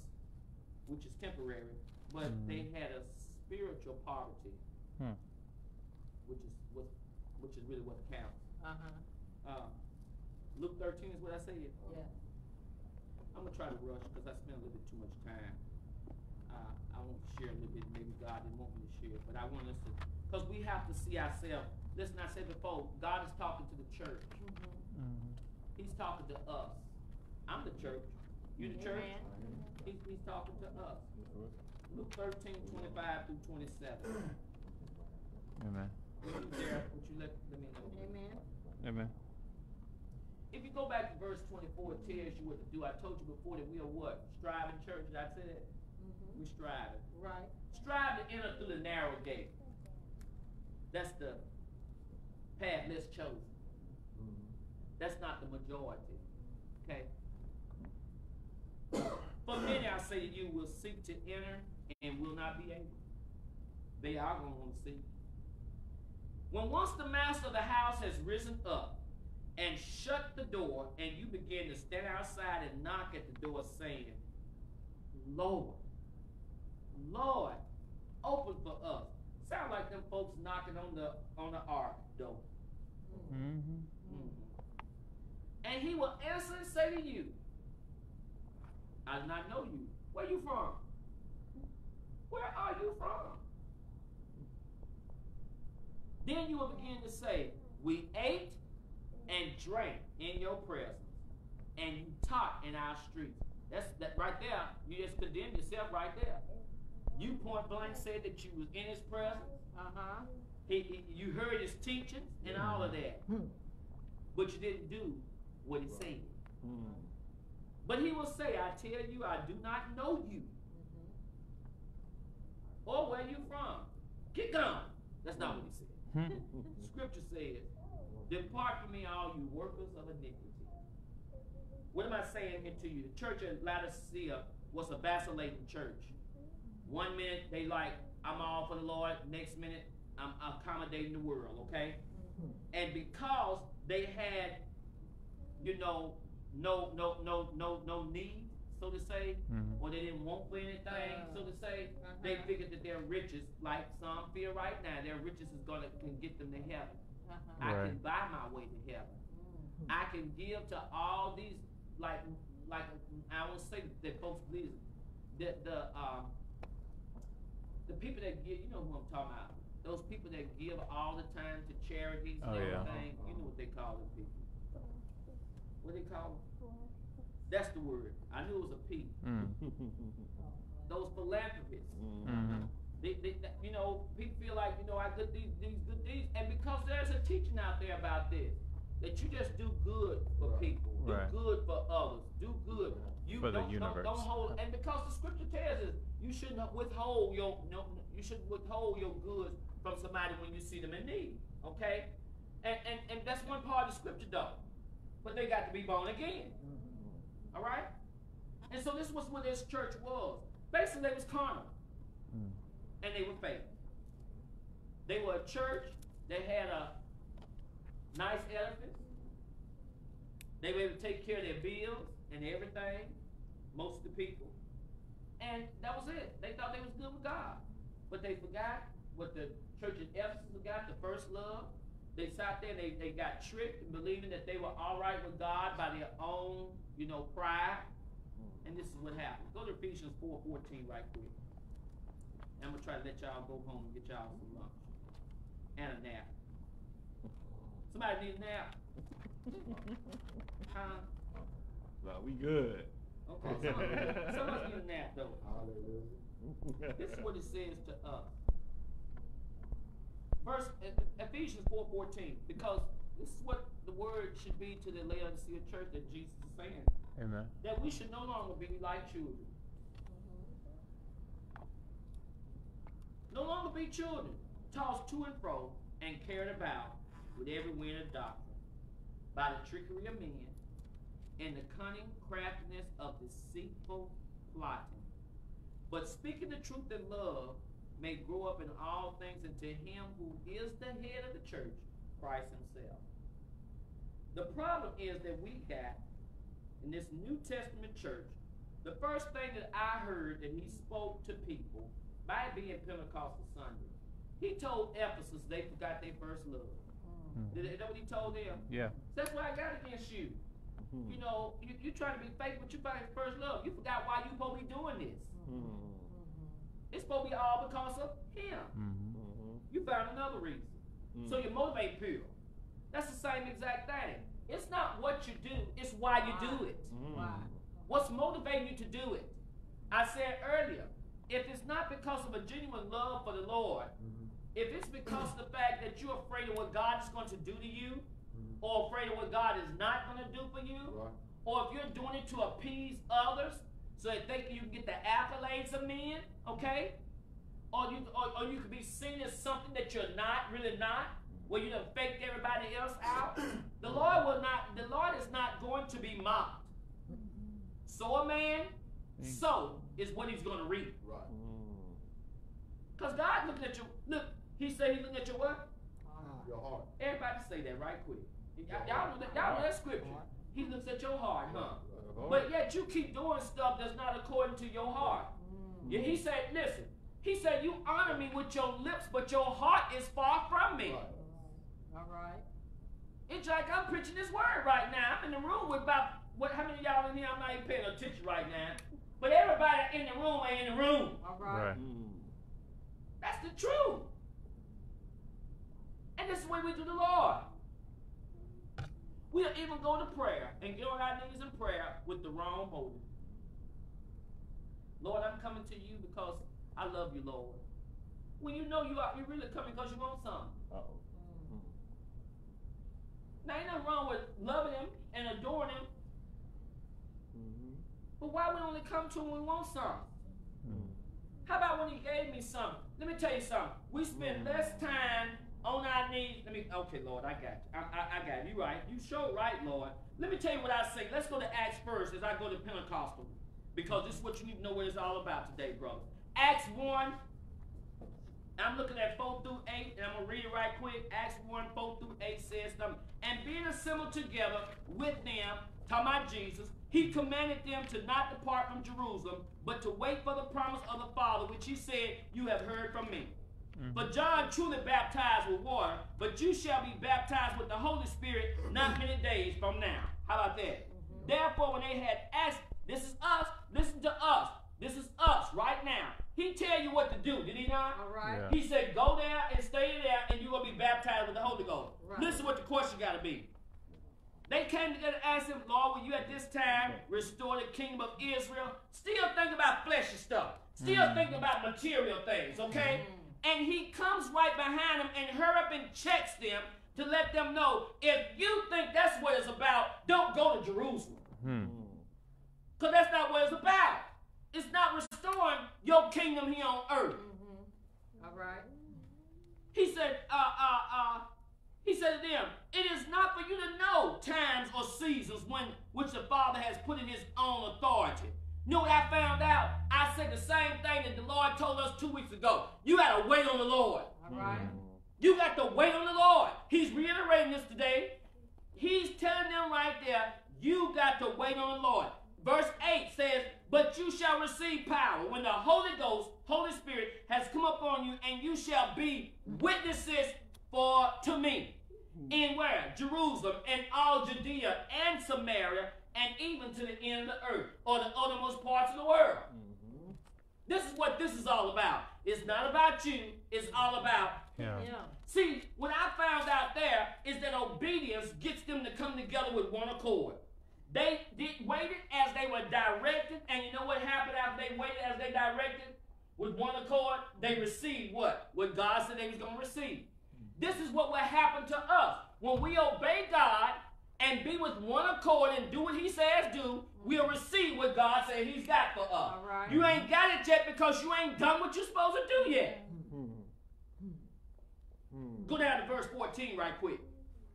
Speaker 2: which is temporary, but
Speaker 5: Mhm.
Speaker 2: they had a spiritual poverty,
Speaker 5: Hmm.
Speaker 2: which is what, which is really what counts.
Speaker 4: Uh-huh,
Speaker 2: Uh, Luke thirteen is what I said.
Speaker 4: yeah.
Speaker 2: I'm gonna try to rush because I spent a little bit too much time. Uh, I want to share a little bit, maybe God didn't want me to share, but I want us to, because we have to see ourselves. Listen, I said before, God is talking to the church.
Speaker 4: Mhm.
Speaker 5: Mhm.
Speaker 2: He's talking to us. I'm the church. You the church?
Speaker 4: Amen.
Speaker 2: He's, he's talking to us. Luke thirteen, twenty-five through twenty-seven.
Speaker 5: Amen.
Speaker 2: When you there, would you let, let me know?
Speaker 4: Amen.
Speaker 5: Amen.
Speaker 2: If you go back to verse twenty-four, it tells you what to do. I told you before that we are what? Striving church, did I say that?
Speaker 4: Mhm.
Speaker 2: We striving.
Speaker 4: Right.
Speaker 2: Strive to enter through the narrow gate. That's the path less chosen. That's not the majority. Okay? For many, I say you will seek to enter and will not be able. They are going to want to see. When once the master of the house has risen up and shut the door, and you begin to stand outside and knock at the door, saying, Lord, Lord, open for us. Sound like them folks knocking on the on the ark door.
Speaker 5: Mhm.
Speaker 2: And he will answer and say to you, I do not know you. Where you from? Where are you from? Then you will begin to say, We ate and drank in your presence, and you taught in our streets. That's that right there. You just condemn yourself right there. You point blank said that you was in his presence.
Speaker 4: Uh-huh.
Speaker 2: He, he- you heard his teachings and all of that, but you didn't do what he said. But he will say, I tell you, I do not know you. Or where you from. Get gone. That's not what he said.
Speaker 5: Hmm.
Speaker 2: Scripture says, Depart from me, all you workers of iniquity. What am I saying here to you? The church at Laodicea was a vacillating church. One minute they like, I'm all for the Lord. Next minute, I'm accommodating the world, okay? And because they had, you know, no, no, no, no, no need, so to say,
Speaker 5: Mhm.
Speaker 2: or they didn't want for anything, so to say, they
Speaker 4: Uh-huh.
Speaker 2: figured that their riches, like some feel right now, their riches is gonna can get them to heaven.
Speaker 4: Uh-huh.
Speaker 2: I can buy my way to heaven.
Speaker 4: Mm.
Speaker 2: I can give to all these, like, like I won't say that folks believe that the um, the people that give, you know who I'm talking about. Those people that give all the time to charities and
Speaker 5: Oh, yeah.
Speaker 2: everything. You know what they call them people. What they call them? That's the word. I knew it was a P.
Speaker 5: Mm.
Speaker 2: Those philanthropists.
Speaker 5: Mhm.
Speaker 2: They, they, you know, people feel like, you know, I did these, these good deeds, and because there's a teaching out there about this, that you just do good for
Speaker 1: Right.
Speaker 2: people, do
Speaker 5: Right.
Speaker 2: good for others, do good. You
Speaker 5: For the
Speaker 2: don't, don't,
Speaker 5: universe.
Speaker 2: don't hold, and because the scripture tells us, you shouldn't withhold your, no, you shouldn't withhold your goods from somebody when you see them in need, okay? And, and, and that's one part of the scripture though, but they got to be born again, all right? And so this was what this church was. Basically, they was carnal
Speaker 5: Mm.
Speaker 2: and they were fake. They were a church that had a nice edifice. They were able to take care of their bills and everything, most of the people. And that was it. They thought they was good with God. But they forgot what the church at Ephesus forgot, the first love. They sat there and they, they got tricked in believing that they were all right with God by their own, you know, pride. And this is what happened. Go to Ephesians 4 14 right quick. I'm gonna try to let y'all go home and get y'all some lunch. And a nap. Somebody need a nap? Huh?
Speaker 3: No, we good.
Speaker 2: Okay, some of us- some of us need a nap though.
Speaker 1: Hallelujah.
Speaker 2: This is what it says to us. Verse E- Ephesians four fourteen, because this is what the word should be to the Laodicea church that Jesus is saying.
Speaker 5: Amen.
Speaker 2: That we should no longer be like children. No longer be children, tossed to and fro and carried about with every wind of doctrine, by the trickery of men, and the cunning craftiness of deceitful plotting. But speaking the truth in love may grow up in all things into him who is the head of the church, Christ himself. The problem is that we got in this New Testament church, the first thing that I heard that he spoke to people by being Pentecostal Sunday, he told Ephesus they forgot their first love.
Speaker 5: Mm.
Speaker 2: Did, that what he told them?
Speaker 5: Yeah.
Speaker 2: That's why I got against you.
Speaker 3: Hmm.
Speaker 2: You know, you, you trying to be faithful, but you find first love. You forgot why you supposed to be doing this.
Speaker 3: Hmm.
Speaker 2: It's supposed to be all because of him.
Speaker 5: Mm-hmm.
Speaker 3: Mhm.
Speaker 2: You found another reason.
Speaker 3: Mm.
Speaker 2: So you motivate pure. That's the same exact thing. It's not what you do, it's why you do it.
Speaker 3: Mm.
Speaker 4: Why?
Speaker 2: What's motivating you to do it? I said earlier, if it's not because of a genuine love for the Lord, if it's because of the fact that you're afraid of what God is going to do to you, or afraid of what God is not going to do for you,
Speaker 1: Right.
Speaker 2: or if you're doing it to appease others so that they you can get the accolades of men, okay? Or you or, or you could be seen as something that you're not, really not, where you done faked everybody else out. The Lord will not, the Lord is not going to be mocked. So a man, so is what he's gonna reap.
Speaker 1: Right.
Speaker 3: Mm.
Speaker 2: Because God looking at you, look, he said he's looking at your what?
Speaker 1: Your heart.
Speaker 2: Everybody say that right quick. Y'all, y'all know that, y'all know that scripture. He looks at your heart, huh?
Speaker 3: Lord.
Speaker 2: But yet you keep doing stuff that's not according to your heart. Yeah, he said, listen, he said, you honor me with your lips, but your heart is far from me.
Speaker 1: Right.
Speaker 4: All right.
Speaker 2: It's like I'm preaching this word right now. I'm in the room with about, what, how many of y'all in here? I'm not even paying attention right now. But everybody in the room ain't in the room.
Speaker 4: All right.
Speaker 5: Right.
Speaker 3: Mm.
Speaker 2: That's the truth. And this is the way we do the Lord. We'll even go to prayer and get on our knees in prayer with the wrong motive. Lord, I'm coming to you because I love you, Lord. When you know you are, you're really coming because you want something.
Speaker 3: Uh-oh.
Speaker 2: Now, ain't nothing wrong with loving him and adoring him,
Speaker 3: Mhm.
Speaker 2: but why we only come to him when we want something?
Speaker 5: Mm.
Speaker 2: How about when he gave me something? Let me tell you something. We spend less time Oh, on our knees. Let me, okay, Lord, I got you. I, I, I got you. You right. You sure right, Lord. Let me tell you what I say. Let's go to Acts first as I go to Pentecostal. Because this is what you need to know what it's all about today, brother. Acts 1. I'm looking at 4 through 8, and I'm going to read it right quick. Acts 1, 4 through 8 says something. And being assembled together with them, talking about Jesus, he commanded them to not depart from Jerusalem, but to wait for the promise of the Father, which he said, You have heard from me. Mm-hmm. But John truly baptized with water, but you shall be baptized with the Holy Spirit not many days from now. How about that? Mm-hmm. Therefore, when they had asked, this is us, listen to us. This is us right now. He tell you what to do, did he not?
Speaker 4: All right.
Speaker 5: Yeah.
Speaker 2: He said, go there and stay there, and you're gonna be baptized with the Holy Ghost.
Speaker 4: Right.
Speaker 2: Listen what the question gotta be. They came together and asked him, Lord, will you at this time mm-hmm. restore the kingdom of Israel? Still thinking about fleshy stuff. Still thinking about material things, okay? And he comes right behind them and hurry up and checks them to let them know if you think that's what it's about, don't go to Jerusalem.
Speaker 5: Hmm.
Speaker 2: Because that's not what it's about. It's not restoring your kingdom here on earth.
Speaker 4: All right.
Speaker 2: He said, uh, uh, uh, he said to them, it is not for you to know times or seasons when which the Father has put in his own authority. You know what I found out? I said the same thing that the Lord told us two weeks ago. You gotta wait on the Lord.
Speaker 4: All right.
Speaker 2: You got to wait on the Lord. He's reiterating this today. He's telling them right there, you got to wait on the Lord. Verse 8 says, But you shall receive power when the Holy Ghost, Holy Spirit, has come upon you, and you shall be witnesses for to me. In where? Jerusalem and all Judea and Samaria, and even to the end of the earth, or the uttermost parts of the world. Mm-hmm. This is what this is all about. It's not about you, it's all about
Speaker 5: Yeah.
Speaker 4: Yeah.
Speaker 2: See, what I found out there is that obedience gets them to come together with one accord. They did waited as they were directed, and you know what happened after they waited as they directed? With one accord, they received what? What God said they was gonna receive. This is what will happen to us. When we obey God and be with one accord and do what he says do, we'll receive what God said he's got for us.
Speaker 4: Right.
Speaker 2: You ain't got it yet because you ain't done what you're supposed to do yet. Go down to verse 14 right quick.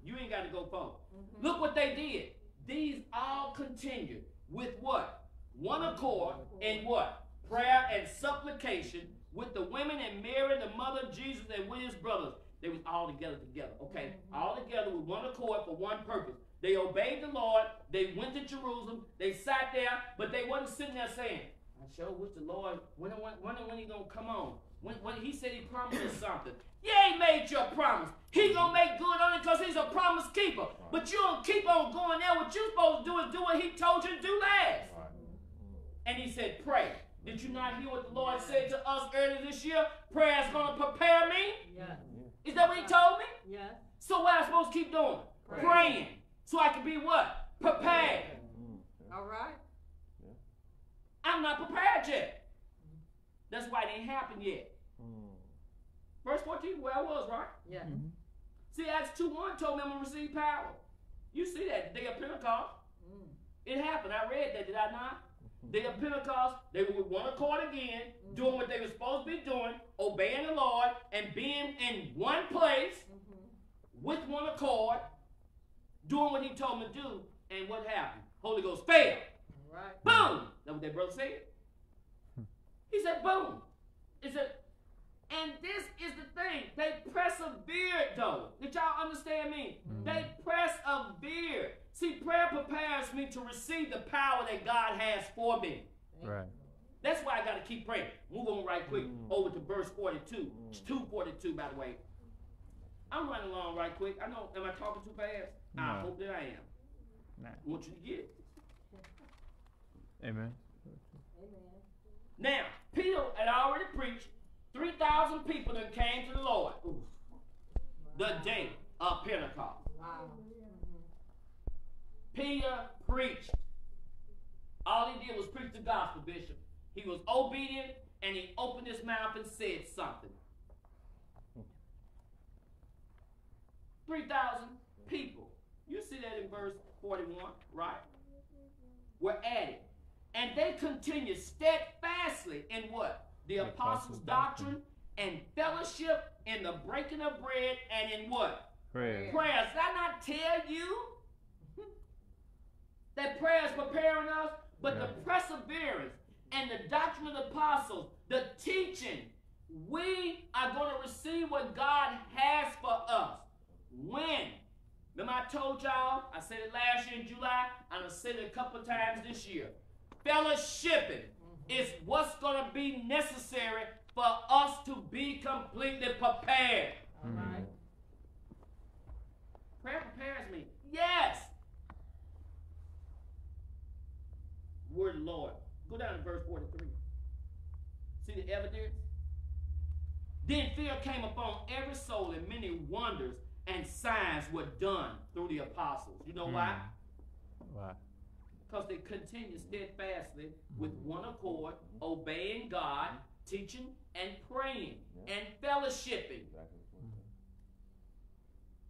Speaker 2: You ain't got to go far. Mm-hmm. Look what they did. These all continued with what? One accord in what? Prayer and supplication with the women and Mary, the mother of Jesus, and with his brothers. They was all together together, okay? Mm-hmm. All together with one accord for one purpose. They obeyed the Lord. They went to Jerusalem. They sat there, but they wasn't sitting there saying, I sure wish the Lord when when when when he gonna come on. When when he said he promised something. Yeah, he made your promise. He gonna make good on it because he's a promise keeper. But you don't keep on going there. What you supposed to do is do what he told you to do last. And he said, pray. Did you not hear what the Lord said to us earlier this year? Prayer is gonna prepare me.
Speaker 4: Yeah.
Speaker 2: Is that what he told me?
Speaker 4: Yes.
Speaker 2: So what am I supposed to keep doing?
Speaker 4: Pray.
Speaker 2: Praying. So I can be what? Prepared. Mm-hmm.
Speaker 4: All right.
Speaker 2: I'm not prepared yet. That's why it ain't happened yet. Mm. Verse 14, where I was, right?
Speaker 4: Yes. Mm-hmm. Mm-hmm.
Speaker 2: See, Acts 2 1 told me I'm going to receive power. You see that, the day of Pentecost.
Speaker 4: Mm.
Speaker 2: It happened. I read that, did I not? Day of Pentecost, they were with one accord again, doing what they were supposed to be doing, obeying the Lord, and being in one place
Speaker 4: Mm-hmm.
Speaker 2: With one accord, doing what he told them to do. And what happened? Holy Ghost fell.
Speaker 4: Right.
Speaker 2: Boom! That's what that brother said. He said, boom. He said, and this is the thing. They persevered, though. Did y'all understand me? Mm-hmm. They persevered. See, prayer prepares me to receive the power that God has for me.
Speaker 5: Right.
Speaker 2: That's why I got to keep praying. Move on right quick mm. over to verse 42. Mm. It's 242, by the way. I'm running along right quick. I know, am I talking too fast? I hope that I am.
Speaker 5: Nah.
Speaker 2: I want you to get it.
Speaker 5: Amen.
Speaker 4: Amen.
Speaker 2: Now, Peter had already preached. 3,000 people that came to the Lord. Oof. The day of Pentecost.
Speaker 4: Wow.
Speaker 2: Peter preached. All he did was preach the gospel, Bishop. He was obedient and he opened his mouth and said something. 3,000 people. You see that in verse 41, right? Were added. And they continued steadfastly in what? The
Speaker 5: The
Speaker 2: apostles'
Speaker 5: apostles'
Speaker 2: doctrine and fellowship in the breaking of bread and in what?
Speaker 5: Prayer.
Speaker 2: Prayers. Did I not tell you that prayer is preparing us? But the perseverance and the doctrine of the apostles, the teaching, we are going to receive what God has for us. When? Remember I told y'all, I said it last year in July, and I said it a couple of times this year. Fellowshipping is what's going to be necessary for us to be completely prepared.
Speaker 4: All right. Mm-hmm.
Speaker 2: Prayer prepares me. Yes. Word of the Lord. Go down to verse 43. See the evidence? Then fear came upon every soul, and many wonders and signs were done through the apostles. You know why? Mm.
Speaker 5: Why?
Speaker 2: Because they continued steadfastly mm. with one accord, obeying God, teaching and praying and fellowshipping. Mm-hmm.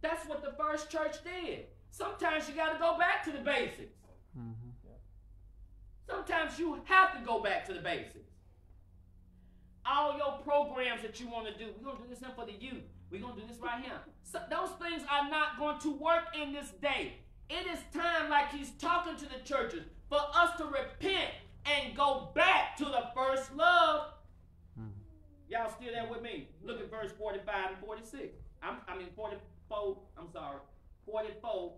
Speaker 2: That's what the first church did. Sometimes you got to go back to the basics.
Speaker 5: Mm-hmm.
Speaker 2: Sometimes you have to go back to the basics. All your programs that you want to do, we're going to do this for the youth. We're going to do this right here. So those things are not going to work in this day. It is time, like he's talking to the churches, for us to repent and go back to the first love. Hmm. Y'all still there with me? Look at verse 45 and 46. I'm, I mean, 44, I'm sorry, 44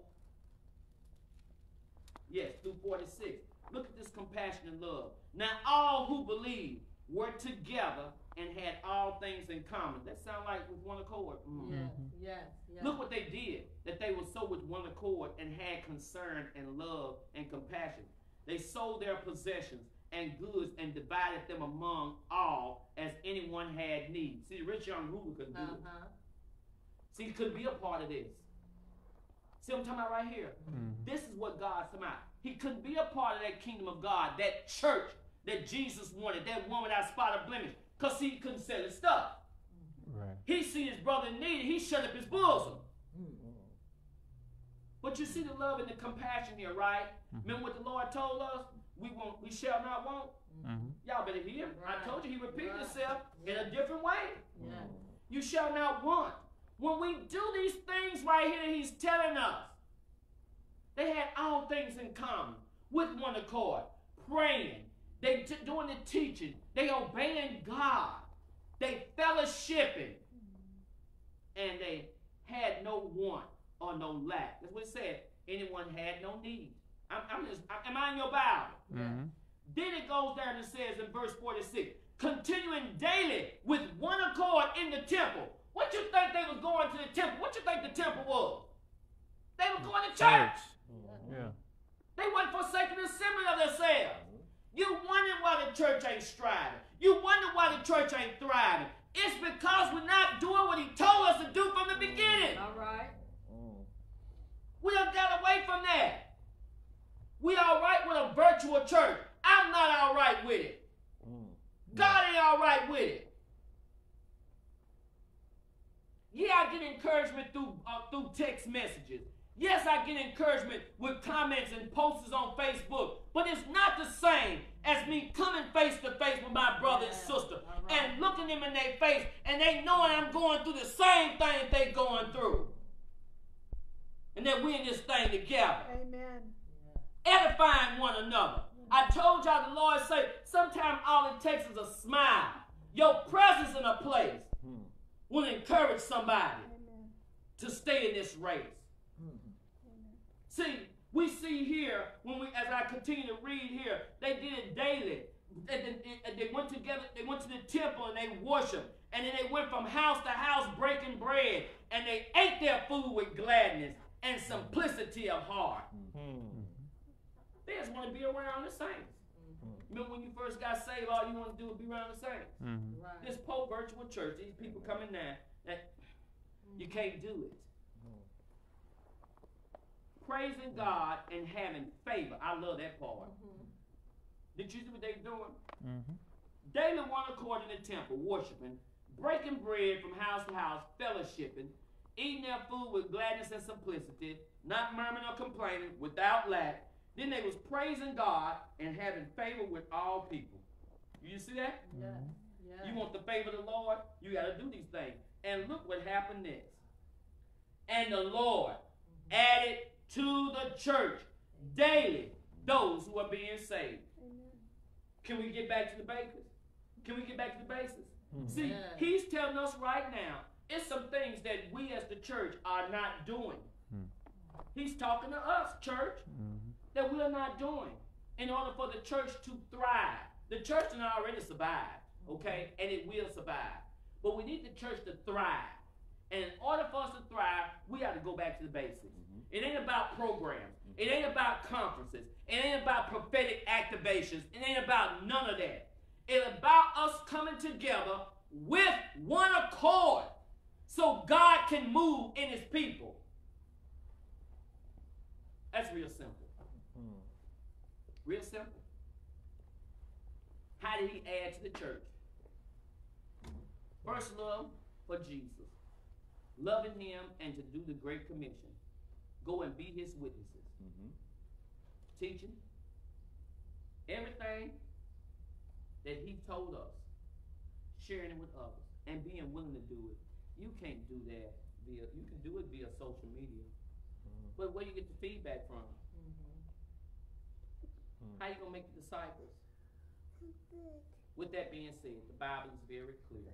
Speaker 2: Yes, through 46. Look at this compassion and love. Now all who believe were together and had all things in common. That sound like with one accord. Mm.
Speaker 4: Yes. Yes. Yes.
Speaker 2: Look what they did. That they were so with one accord and had concern and love and compassion. They sold their possessions and goods and divided them among all as anyone had need. See, the rich young ruler couldn't do it.
Speaker 4: Uh-huh.
Speaker 2: See, he couldn't be a part of this. See what I'm talking about right here?
Speaker 5: Mhm.
Speaker 2: This is what God's talking about. He couldn't be a part of that kingdom of God, that church that Jesus wanted, that one without spot or blemish, because he couldn't sell his stuff.
Speaker 5: Right.
Speaker 2: He seen his brother in need, and he shut up his bosom. But you see the love and the compassion here, right? Remember what the Lord told us? We won't, we shall not want.
Speaker 5: Mm-hmm.
Speaker 2: Y'all better hear. him. I told you he repeated
Speaker 4: Right.
Speaker 2: himself in a different way.
Speaker 4: Yes.
Speaker 2: You shall not want. When we do these things right here, he's telling us. They had all things in common with one accord, praying. They t- doing the teaching. They obeying God. They fellowshipping. And they had no want or no lack. That's what it said. Anyone had no need. I'm, I'm just, am I in your Bible?
Speaker 5: Mm-hmm.
Speaker 2: Then it goes down and says in verse 46, continuing daily with one accord in the temple. What you think they was going to the temple? What you think the temple was? They were going to church.
Speaker 5: Yeah.
Speaker 2: They weren't forsaking the assembly of themselves. You wonder why the church ain't striving. You wonder why the church ain't thriving. It's because we're not doing what he told us to do from the beginning.
Speaker 4: All right.
Speaker 2: We done got away from that. We all right with a virtual church. I'm not all right with it. God ain't all right with it. Yeah, I get encouragement through uh, through text messages. Yes, I get encouragement with comments and posters on Facebook, but it's not the same as me coming face to face with my brother and
Speaker 4: Yeah,
Speaker 2: sister
Speaker 4: all right.
Speaker 2: and looking them in their face and they knowing I'm going through the same thing that they going through. And that we in this thing together
Speaker 7: Amen.
Speaker 2: edifying one another. I told y'all the Lord say sometimes all it takes is a smile. Your presence in a place hmm. will encourage somebody
Speaker 7: Amen.
Speaker 2: to stay in this race. See, we see here when we, as I continue to read here, they did it daily. And then- they went together. They went to the temple and they worshiped. And then they went from house to house breaking bread. And they ate their food with gladness and simplicity of heart. They just want to be around the saints. Remember when you first got saved, all you want to do is be around the saints.
Speaker 5: Mm-hmm.
Speaker 4: Right.
Speaker 2: This post virtual church, these people coming now, that you can't do it. Praising mm-hmm. God and having favor. I love that part. Mm-hmm. Did you see what they doing?
Speaker 5: Mm-hmm.
Speaker 2: Daily one accord in the temple, worshiping, breaking bread from house to house, fellowshipping, eating their food with gladness and simplicity, not murmuring or complaining, without lack. Then they was praising God and having favor with all people. You see that?
Speaker 4: Yes. Yes.
Speaker 2: You want the favor of the Lord? You got to do these things. And look what happened next. And the Lord mm-hmm. added to the church daily those who are being saved. Can we get back to the basics? Can we get back to the basics? Hmm. See,
Speaker 4: Yes.
Speaker 2: he's telling us right now, it's some things that we as the church are not doing. Hmm. He's talking to us, church, mm-hmm. that we are not doing in order for the church to thrive. The church can already survive, okay? And it will survive. But we need the church to thrive. And in order for us to thrive, we got to go back to the basics. It ain't about programs. It ain't about conferences. It ain't about prophetic activations. It ain't about none of that. It's about us coming together with one accord so God can move in his people. That's real simple. Hmm. Real simple. How did he add to the church? First love for Jesus, loving him and to do the Great Commission. Go and be his witnesses. Mm-hmm. Teaching everything that he told us, sharing it with others, and being willing to do it. You can't do that via, you can do it via social media. Mm-hmm. But where you get the feedback from? Mm-hmm. How you gonna make the disciples? With that being said, the Bible is very clear.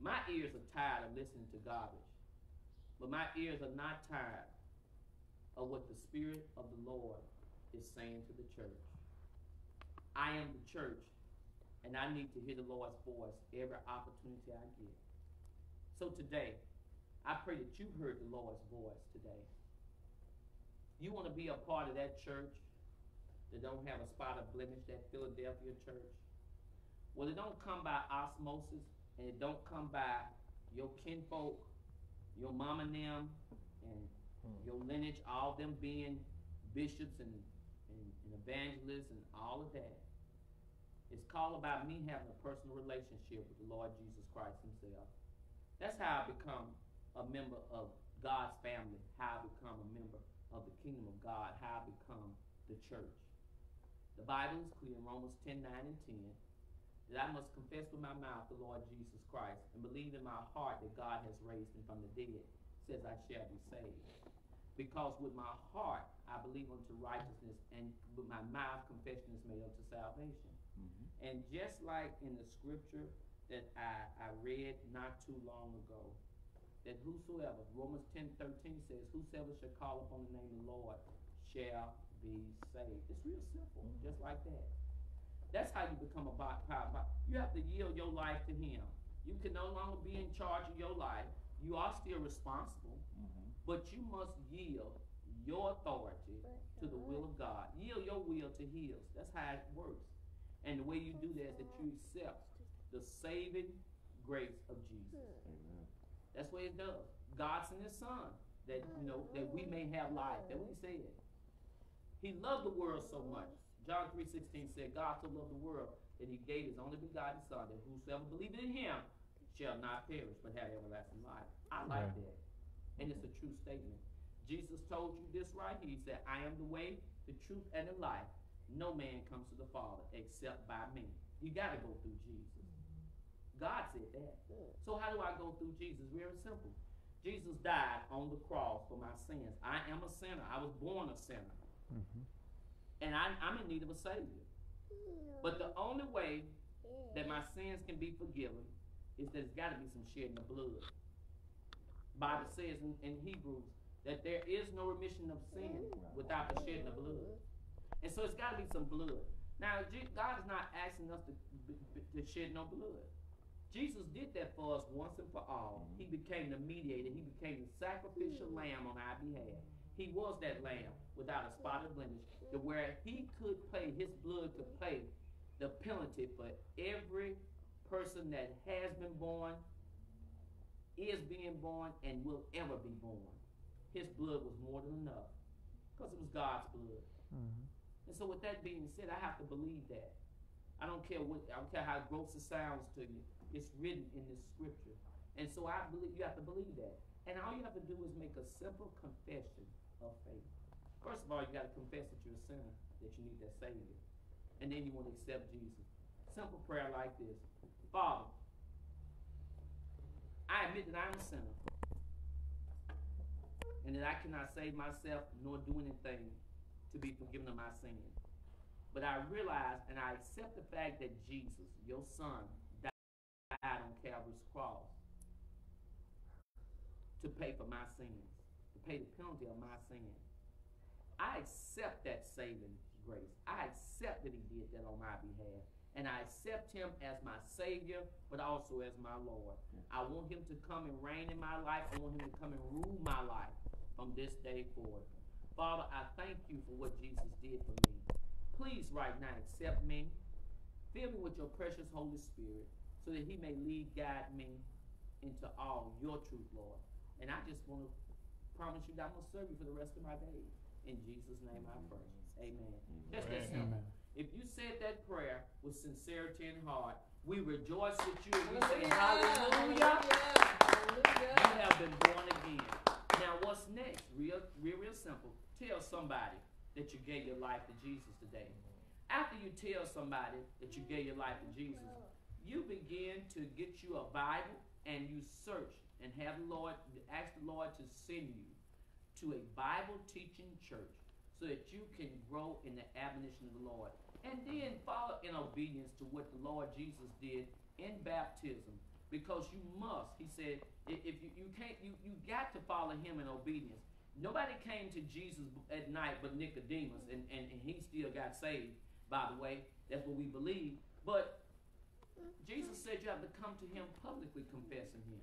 Speaker 2: My ears are tired of listening to garbage, but my ears are not tired of what the Spirit of the Lord is saying to the church. I am the church, and I need to hear the Lord's voice every opportunity I get. So today, I pray that you've heard the Lord's voice today. You want to be a part of that church that don't have a spot of blemish, that Philadelphia church? Well, it don't come by osmosis, and it don't come by your kinfolk, your mom and them, and hmm. your lineage, all them being bishops and, and, and evangelists and all of that. It's called about me having a personal relationship with the Lord Jesus Christ Himself. That's how I become a member of God's family, how I become a member of the kingdom of God, how I become the church. The Bible is clear in Romans 10 9 and 10 that I must confess with my mouth the Lord Jesus Christ and believe in my heart that God has raised him from the dead, says I shall be saved. Because with my heart I believe unto righteousness, and with my mouth confession is made unto salvation. Mm-hmm. And just like in the scripture that I, I read not too long ago, that whosoever, Romans 10 13 says, whosoever shall call upon the name of the Lord shall be saved. It's real simple, mm-hmm. just like that. That's how you become a bo- power. You have to yield your life to Him. You can no longer be in charge of your life. You are still responsible, mm-hmm. but you must yield your authority to the will of God. Yield your will to His. That's how it works. And the way you do that is that you accept the saving grace of Jesus.
Speaker 3: Amen.
Speaker 2: That's what it does. God sent His Son that you know that we may have life. That we He said. He loved the world so much. John three sixteen said, God so loved the world that He gave His only begotten Son, that whosoever believeth in Him shall not perish but have everlasting life. I like
Speaker 5: Right.
Speaker 2: that, and it's a true statement. Jesus told you this right here. He said, I am the way, the truth, and the life. No man comes to the Father except by me. You got to go through Jesus. God said that. So how do I go through Jesus? Very simple. Jesus died on the cross for my sins. I am a sinner. I was born a sinner.
Speaker 5: Mhm.
Speaker 2: And I, I'm in need of a Savior. But the only way that my sins can be forgiven is there's got to be some shedding of blood. Bible says in, in Hebrews that there is no remission of sin without the shedding of blood. And so it's got to be some blood. Now, God is not asking us to, to shed no blood. Jesus did that for us once and for all. He became the mediator. He became the sacrificial lamb on our behalf. He was that lamb without a spot or blemish, to where he could pay, his blood could pay the penalty for every person that has been born, is being born, and will ever be born. His blood was more than enough because it was God's blood.
Speaker 5: Mhm.
Speaker 2: And so, with that being said, I have to believe that. I don't care what I don't care how gross it sounds to you. It's written in this scripture, and so I believe you have to believe that. And all you have to do is make a simple confession of faith. First of all, you got to confess that you're a sinner, that you need that Savior, and then you want to accept Jesus. Simple prayer like this: Father, I admit that I'm a sinner, and that I cannot save myself nor do anything to be forgiven of my sin. But I realize and I accept the fact that Jesus, your son, died on Calvary's cross to pay for my sins, to pay the penalty of my sin. I accept that saving grace. I accept that he did that on my behalf. And I accept him as my Savior, but also as my Lord. I want him to come and reign in my life. I want him to come and rule my life from this day forward. Father, I thank you for what Jesus did for me. Please, right now, accept me. Fill me with your precious Holy Spirit so that he may lead, guide me into all your truth, Lord. And I just want to promise you that I'm going to serve you for the rest of my days. In Jesus' name I pray. Amen. Just that simple.
Speaker 5: Amen.
Speaker 2: If you said that prayer with sincerity and heart, we rejoice with you and we say,
Speaker 4: Hallelujah.
Speaker 2: Hallelujah. You have been born again. Now, what's next? Real, real, real simple. Tell somebody that you gave your life to Jesus today. After you tell somebody that you gave your life to Jesus, you begin to get you a Bible and you search and have the Lord ask the Lord to send you to a Bible teaching church so that you can grow in the admonition of the Lord. And then follow in obedience to what the Lord Jesus did in baptism. Because you must, he said, if you, you can't, you, you got to follow him in obedience. Nobody came to Jesus at night but Nicodemus, and, and, and he still got saved, by the way. That's what we believe. But Jesus said you have to come to him publicly confessing him.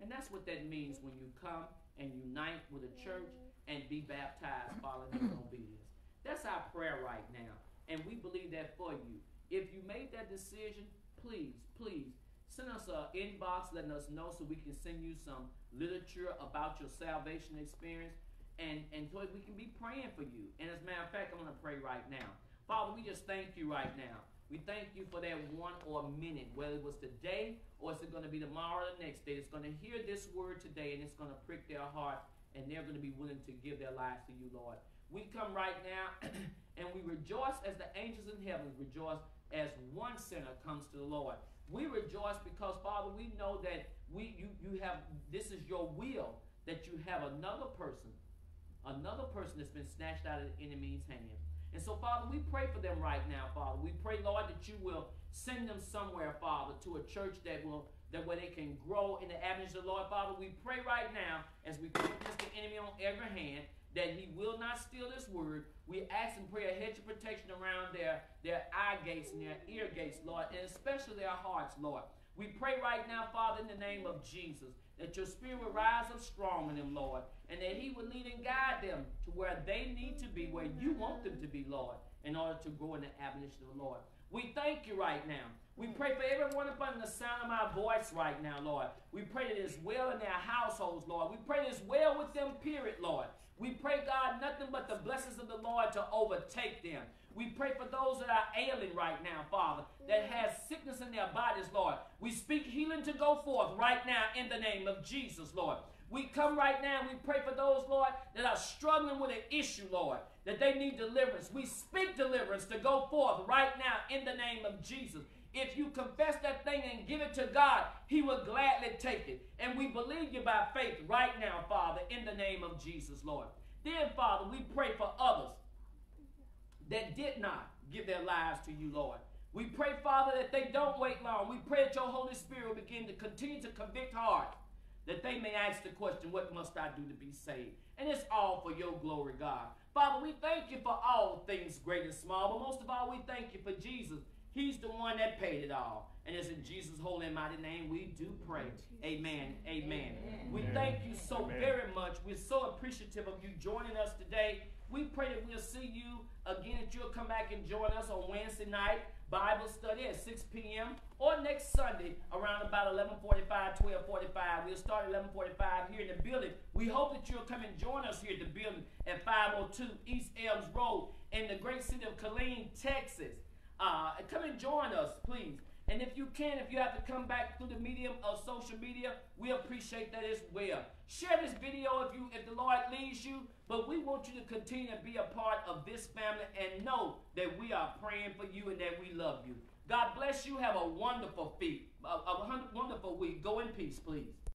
Speaker 2: And that's what that means when you come and unite with a church and be baptized following in obedience. That's our prayer right now. And we believe that for you. If you made that decision, please, please send us an inbox letting us know so we can send you some literature about your salvation experience and, and so we can be praying for you. And as a matter of fact, I'm going to pray right now. Father, we just thank you right now. We thank you for that one or minute, whether it was today or is it going to be tomorrow or the next day. It's going to hear this word today and it's going to prick their heart and they're going to be willing to give their lives to you, Lord. We come right now and we rejoice as the angels in heaven rejoice as one sinner comes to the Lord. We rejoice because, Father, we know that we you, you have this is your will that you have another person, another person that's been snatched out of the enemy's hand. And so, Father, we pray for them right now, Father. We pray, Lord, that you will send them somewhere, Father, to a church that will that where they can grow in the admonition of the Lord, Father. We pray right now as we come against the enemy on every hand that he will not steal this word. We ask and pray a hedge of protection around their, their eye gates and their ear gates, Lord, and especially their hearts, Lord. We pray right now, Father, in the name of Jesus, that your spirit will rise up strong in them, Lord, and that he will lead and guide them to where they need to be, where you want them to be, Lord, in order to grow in the admonition of the Lord. We thank you right now. We pray for everyone up under the sound of my voice right now, Lord. We pray that it is well in their households, Lord. We pray that it's well with them, period, Lord. We pray, God, nothing but the blessings of the Lord to overtake them. We pray for those that are ailing right now, Father, that mm. has sickness in their bodies, Lord. We speak healing to go forth right now in the name of Jesus, Lord. We come right now and we pray for those, Lord, that are struggling with an issue, Lord, that they need deliverance. We speak deliverance to go forth right now in the name of Jesus. If you confess that thing and give it to God, He will gladly take it. And we believe you by faith right now, Father, in the name of Jesus, Lord. Then, Father, we pray for others that did not give their lives to you, Lord. We pray, Father, that they don't wait long. We pray that your Holy Spirit will begin to continue to convict hearts, that they may ask the question, What must I do to be saved? And it's all for your glory, God. Father, we thank you for all things great and small, but most of all, we thank you for Jesus. He's the one that paid it all. And it's in Jesus' holy and mighty name we do pray. Amen. Amen.
Speaker 4: Amen.
Speaker 2: We thank you so
Speaker 5: Amen.
Speaker 2: very much. We're so appreciative of you joining us today. We pray that we'll see you again, that you'll come back and join us on Wednesday night, Bible study at 6 p.m. or next Sunday around about 11:45, 12:45. We'll start at 11:45 here in the building. We hope that you'll come and join us here at the building at 502 East Elms Road in the great city of Killeen, Texas. Uh, come and join us, please. And if you can, if you have to come back through the medium of social media, we appreciate that as well. Share this video if you if the Lord leads you. But we want you to continue to be a part of this family and know that we are praying for you and that we love you. God bless you. Have a wonderful feet, a, a wonderful week. Go in peace, please.